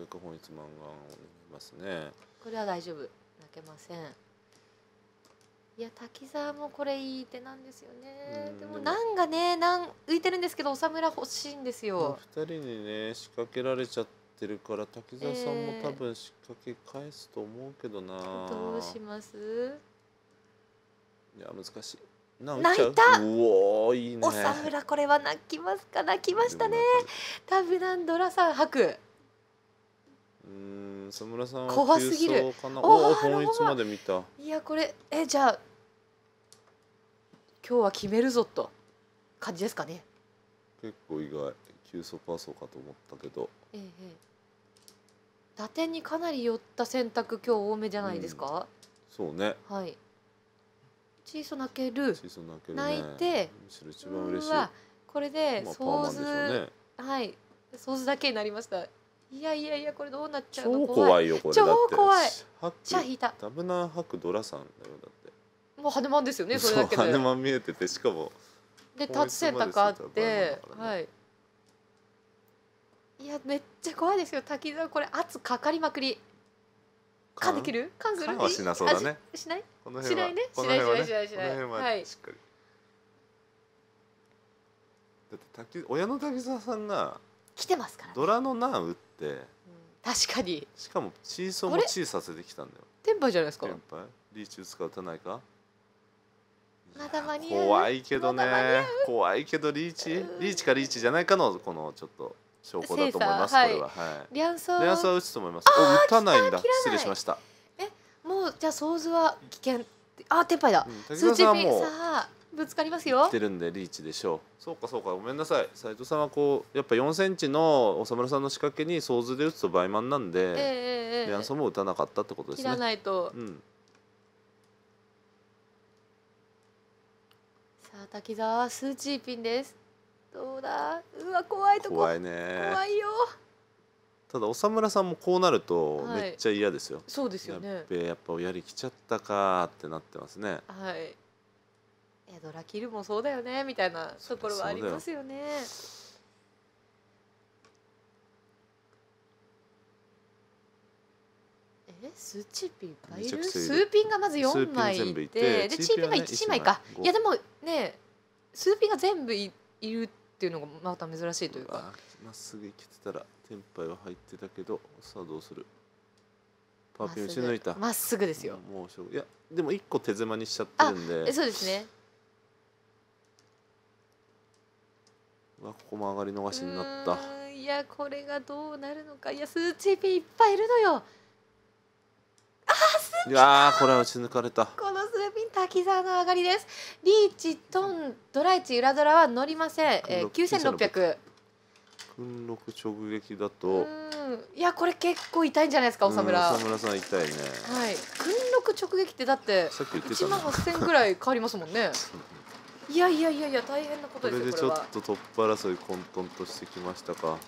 よくよく本一漫画を読みますね。これは大丈夫。泣けません。いや滝沢もこれいい手なんですよね。うんでもでも。ナンがねナン浮いてるんですけどおさむら欲しいんですよ。二人にね仕掛けられちゃってるから滝沢さんも多分仕掛け返すと思うけどな、どうします？いや難しい。な泣いた！ううおーいいね。おさむらこれは泣きますか？泣きましたね。多分なんドラさん吐くうーん、佐村さんは怖すぎる。おお本一まで見た。いやこれえじゃあ今日は決めるぞと感じですかね結構意外、急走パーソーかと思ったけど。ええええ打点にかなり寄った選択今日多めじゃないですか、そうね。はい小さ泣ける小さなけるね。泣いてむしろ一番嬉しい。これでソーンでしょうズ、ね。はいソーズだけになりましたいやいやいやこれどうなっちゃうの？超怖い。よ、これ。超怖い。シャ引いた。ダブナンハクドラさんだよ、だって。もう羽マンですよねそれだけで。羽マン見えてて、しかも。でタッチ選択あってね。はい。いやめっちゃ怖いですよ滝沢。これ圧かかりまくり。かできる？かする？缶はしなそうだね。あししない？しないね？しないしないしないこの辺ははい。しっかり。だって滝親の滝沢さんが来てますからね、ドラの難打ってうん確かに。しかもチーソーもチーさせてきたんだよ。テンパイじゃないですか？先輩リーチ打つか打たないか？まだ間に合う？怖いけどね。怖いけどリーチ？うん。リーチかリーチじゃないかのこのちょっと証拠だと思いますこれは。はい。リャンソー？レアスは打つと思います。お打たないんだ。失礼しました。もうじゃあソーズは危険あテンパイだ。うん滝沢さんはもうぶつかりますよ。来てるんでリーチでしょう。そうかそうかごめんなさい。斉藤さんはこうやっぱ4センチの長村さんの仕掛けに想像で打つと倍満なんええで、えンソも打たなかったってことです切らねないと。うん。さあ滝沢は数値ピンです。どうだ？うわ怖いとこ。怖いね。怖いよ。ただ長村さんもこうなるとはい。めっちゃ嫌ですよ、そうですよね。やっべやっぱおやり来ちゃったかーってなってますね。はいえドラキルもそうだよねみたいなところはありますよね。えスチーピンいっぱいいる？スーピンがまず4枚スーピン全部いいててでチーピンがチーピンはね1枚か。いやでもねスーピンが全部いいるっていうのがまた珍しいというか。まっすぐ行けてたらテンパイは入ってたけどさあどうする？パーピン打ち抜いた。まっすぐですよ。もうしょうい。やでも一個手狭にしちゃってるんえでそうですねうわここも上がり逃しになった。いやこれがどうなるのか。いやスーチーピンいっぱいいるのよ。いやーこれは打ち抜かれた。このスーピン滝沢の上がりです。リーチトンドライチ裏ドラは乗りません、えー、9600訓録直撃だうといやこれ結構痛いんじゃないですか長村、うん長村。さん痛いね。はい。訓録直撃ってだってさっき言って1万たな8000ぐらい変わりますもんね いやいやいやいや大変なことこれですよこれはでちょっとトップ争い混沌としてきましたか。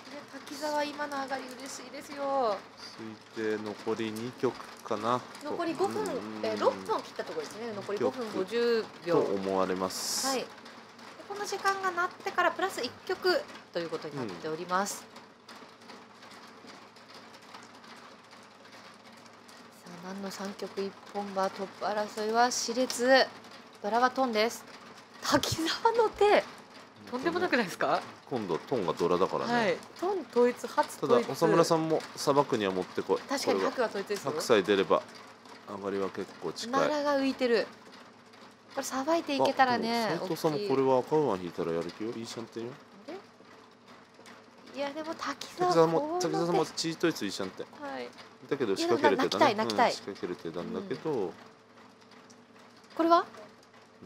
滝沢今の上がり嬉しいですよ。推定残り2曲かな。残り5分、うん。えー、6分切ったところですね。残り5分曲50と秒思われます。はい。でこの時間が鳴ってからプラス1曲ということになっております、さあ何の3曲一本馬トップ争いは熾烈ドラはトンです滝沢の手とんでもなくないですか、今度トンがドラだからね、はい。トン統一初ただ統一。長村さんもさばくには持ってこい確かに白は統一ですよ。白菜出れば上がりは結構近い。奈良が浮いてる。これさばいていけたらね斉藤さんもこれは赤馬引いたらやる気？よいいシャンテンよいやでも滝沢も滝沢さんも手。チートイツいいシャンテンはい。だけど仕掛ける手だね。ん仕掛ける手なんだけど、これは？泣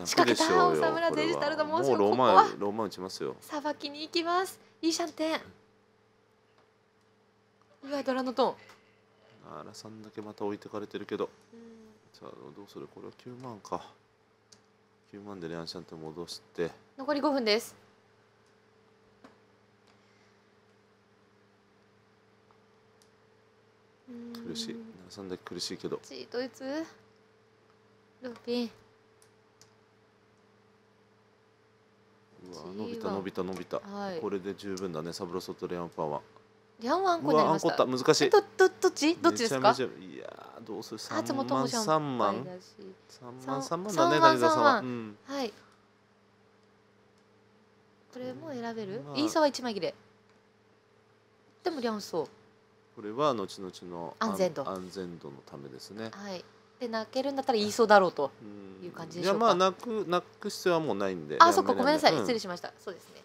仕掛けたくでしょうよ大村デジタルだもうこれは。もうローマローマ打ちますよ。さばきに行きます。いいシャンテン。うわドラのトあらさんだけまた置いてかれてるけど。ンさあどうする？これは9万か。9万でレアンシャンテン戻して。残り5分です。苦しい。さんだけ苦しいけど。チートイツルピンうわ G1 伸びた伸びた伸びた、はい。これで十分だねサブロソとレアンパンワンーうわあんこコになりましったた難しい。どどどっち？どっちですか？いやーどうする？3初もと万もシャン3万？パイだし。3万三3万だね三万谷田さんは。はい。これも選べる？まあ。イーサは一枚切れ。でもリャンソこれは後々の安全度。安安全度のためですね。はいで泣けるんだったらイーソだろうとうん。いう感じでしょうか？いやまあ泣く泣く必要はもうないんで。あそっかごめんなさい。失礼ししました。そうですね。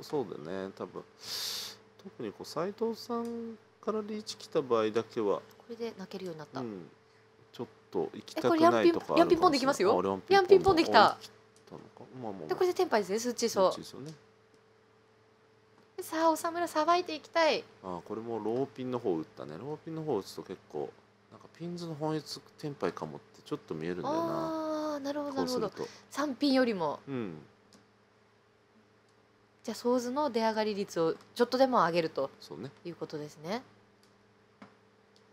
そうだよね。多分。特にこう斉藤さんからリーチ来た場合だけは。これで泣けるようになった、うん。ちょっと行きえたくないとかヤンピンポンできますよ。あヤンピンポンできた。でこれでテンパイですね。スーチーソそっちですよね。でさあおさむらさばいていきたい。あこれもローピンの方打ったね。ローピンの方打つと結構ピンズの本質テンパイかもってちょっと見えるんだよな。ああなるほどこなるほど。うすると。3ピンよりも。うん。じゃあソーズの出上がり率をちょっとでも上げると。そうね。いうことですね。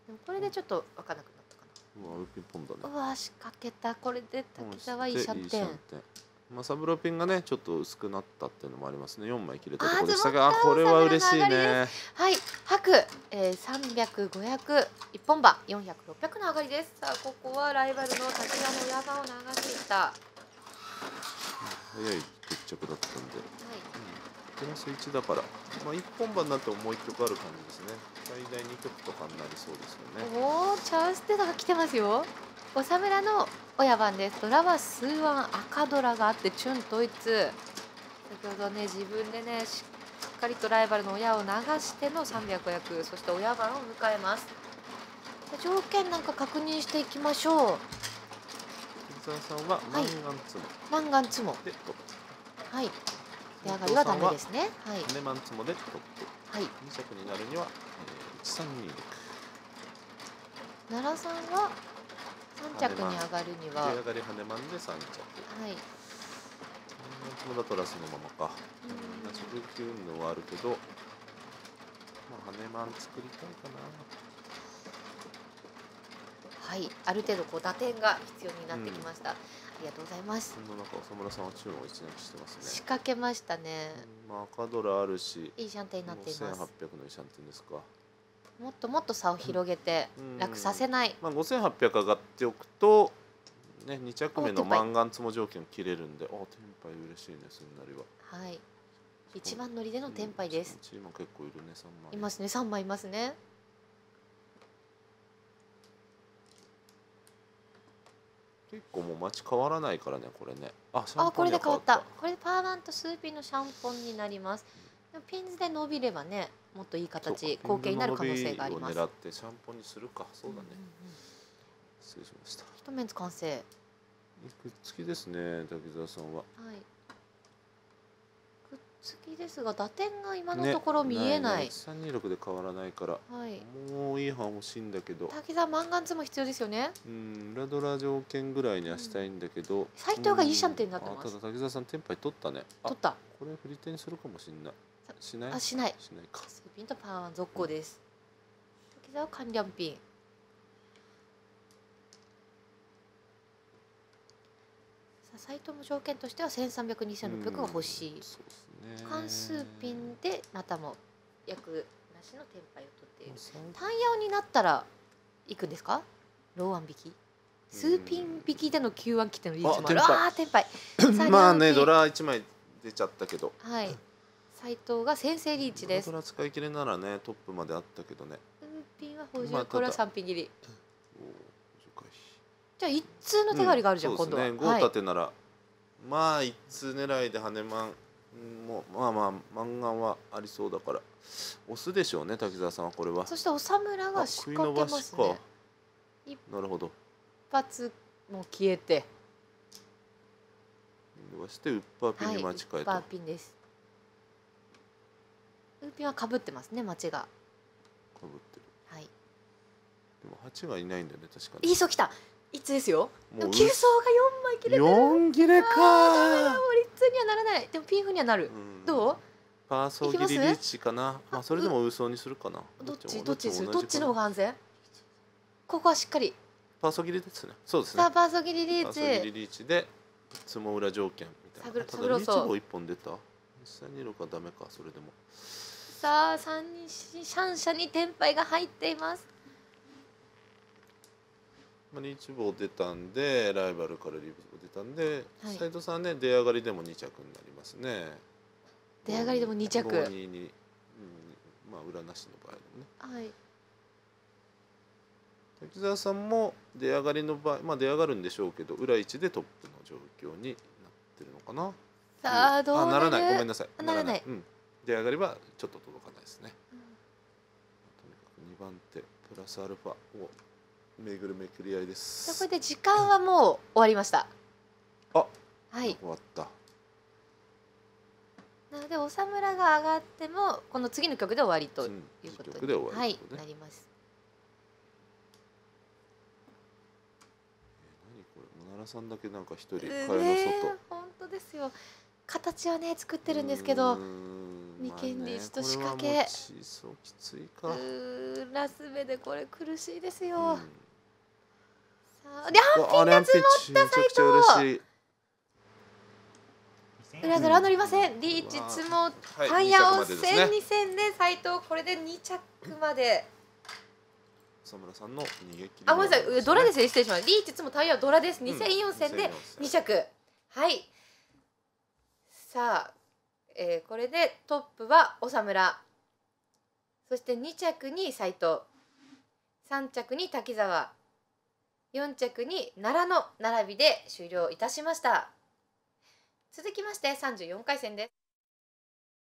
でもこれでちょっと分からなくなったかうわピンポンだね。なうわ仕掛けた。これで滝沢いいシャンテンまあ、サブローピンがねちょっと薄くなったっていうのもありますね。4枚切れたところでしたがあこれは嬉しいね。はい白、えー、300500一本馬400600の上がりです。さあここはライバルの滝沢の親番を流していった。は早い決着だったんで、い。プラス1だから、まあ、1本番になってももう1曲ある感じですね。最大2曲とかになりそうですよね。おおチャンステナが来てますよおさむらの親番です。ドラは数ワン赤ドラがあってチュン統一先ほどね自分でねしっかりとライバルの親を流しての300役そして親番を迎えます。条件なんか確認していきましょう。藤沢さんはマンガンツモ。マンガンツモ。でトップ、はい。出上がりはダメですね。はい。ハネマンツモでトップ。はい。2着になるには、えー、1326奈良さんは3着に上がるには。はい。出上がりハネマンで3着ハネマンツモだとラスのままか。うん同じ19運動はあるけどまあ羽マン作りたいかな。はい。ある程度こう打点が必要になってきました、ありがとうございます。そんな中浅村さんは注文を一年してますね。仕掛けましたね、うん。まあ赤ドラあるしいいシャンテンになっています。5800のイシャンテンですかもっともっと差を広げてうん。楽させない、まあ5800上がっておくとね2着目のマンガンツモ条件切れるんであテンパイ嬉しいねすんなりは。はい。一番乗りでのテンパイです、チーム結構いるね3枚いますね三枚いますね。結構もう街変わらないからねこれね。ああこれで変わった。これでパーマンとスーピンのシャンポンになります。でもピンズで伸びればねもっといい形後継になる可能性があります。狙ってシャンポンにするか。そうだね、んんうん。失礼しました。一面完成。はいくっつきですね滝沢さんは。くっつきですが打点が今のところ見えない,、326で変わらないから。はい。もういい版欲しいんだけど。滝沢マンガンツも必要ですよね。うん裏ドラ条件ぐらいにはしたいんだけど。斉藤がいいシャンテンになってます。ただ滝沢さんテンパイ取ったね。あ取った。これ振り手にするかもしんない。さしない？あしない。しないか。スーピンとパン続行です。滝沢関連ピンさあ斉藤も条件としては1300、2600が欲しい。うんね。関数ピンでまたも役なしのテンパイを取っている。三単ヤオになったら行くんですか？ローワン引き。スーピン引きでの Q1 切ってのリーチもある。ああーテンパイさあまあねドラ1枚出ちゃったけど。はい斉藤が先制リーチです。使い切れならねトップまであったけどね。ピンは補充、まあこれはただ3ピン切りじゃあ一通の手がありがあるじゃん、う今度は、そうですね。5はい。立てなら、まあ一通狙いで羽マんもうまあまあマンガンはありそうだから。押すでしょうね滝沢さんはこれは。そして長村があ仕掛けますねなるほど。一発も消えて。伸ばしてウッパーピンに間違えはい、た、ウッパーピンですウーピンはかぶってますね町が。かぶってる。はい。でも8がいないんだよね確かいい走来た。一通ですよ？でもうも急走が4枚切れてる。4切れか。もう立通にはならない。でもピンフにはなる、うん。どう？パーソーギリリーチかな。まあそれでもウソにするかな。どっち？もどっちにする？どっちの方が安全？ここはしっかり。パーソーギリですね。そうですね。パーソギリリーパーソーギリチリーチでつも裏条件みたいな。ただリーチ号1本出た。326はダメかそれでもさあ三人三者にテンパイが入っています。まあ、リーチ棒出たんでライバルからリーチ棒出たんではい。斉、藤さんね出上がりでも2着になりますね。出上がりでも2着。棒にに、うん、まあ裏なしの場合でもね。はい。滝沢さんも出上がりの場合まあ出上がるんでしょうけど裏1でトップの状況になってるのかな。さあどうあならない。ごめんななさい。ならない。うん、出上がりはちょっと届かないですね。うん。とにかく2番手プラスアルファをめぐるめくり合いです。これで時間はもう終わりました。あはい。終わった。なのでお侍が上がってもこの次の曲で終わりとうんいうことで終わはいりってことね。なります。え何これ？もならさんだけなんか一人ええの外本当ですよ形はね作ってるんですけどうーん二軒リーチと仕掛け。これはもうチそうきついか、うーラス目でこれ苦しいですよ、うん。さあであレアンピッチめちゃくちゃ嬉しい。裏ドラ乗りません。リーチツモはいタイヤを二着までですね戦2戦で斉藤これで2着まで。草村さんの逃げ切りあごめんなさい。ドラですね。ね失礼しましたリーチツモタイヤドラです。2戦4戦で2着。はいさあ、えーこれでトップは長村。そして2着に斎藤。3着に滝沢。4着に奈良の並びで終了いたしました。続きまして34回戦です。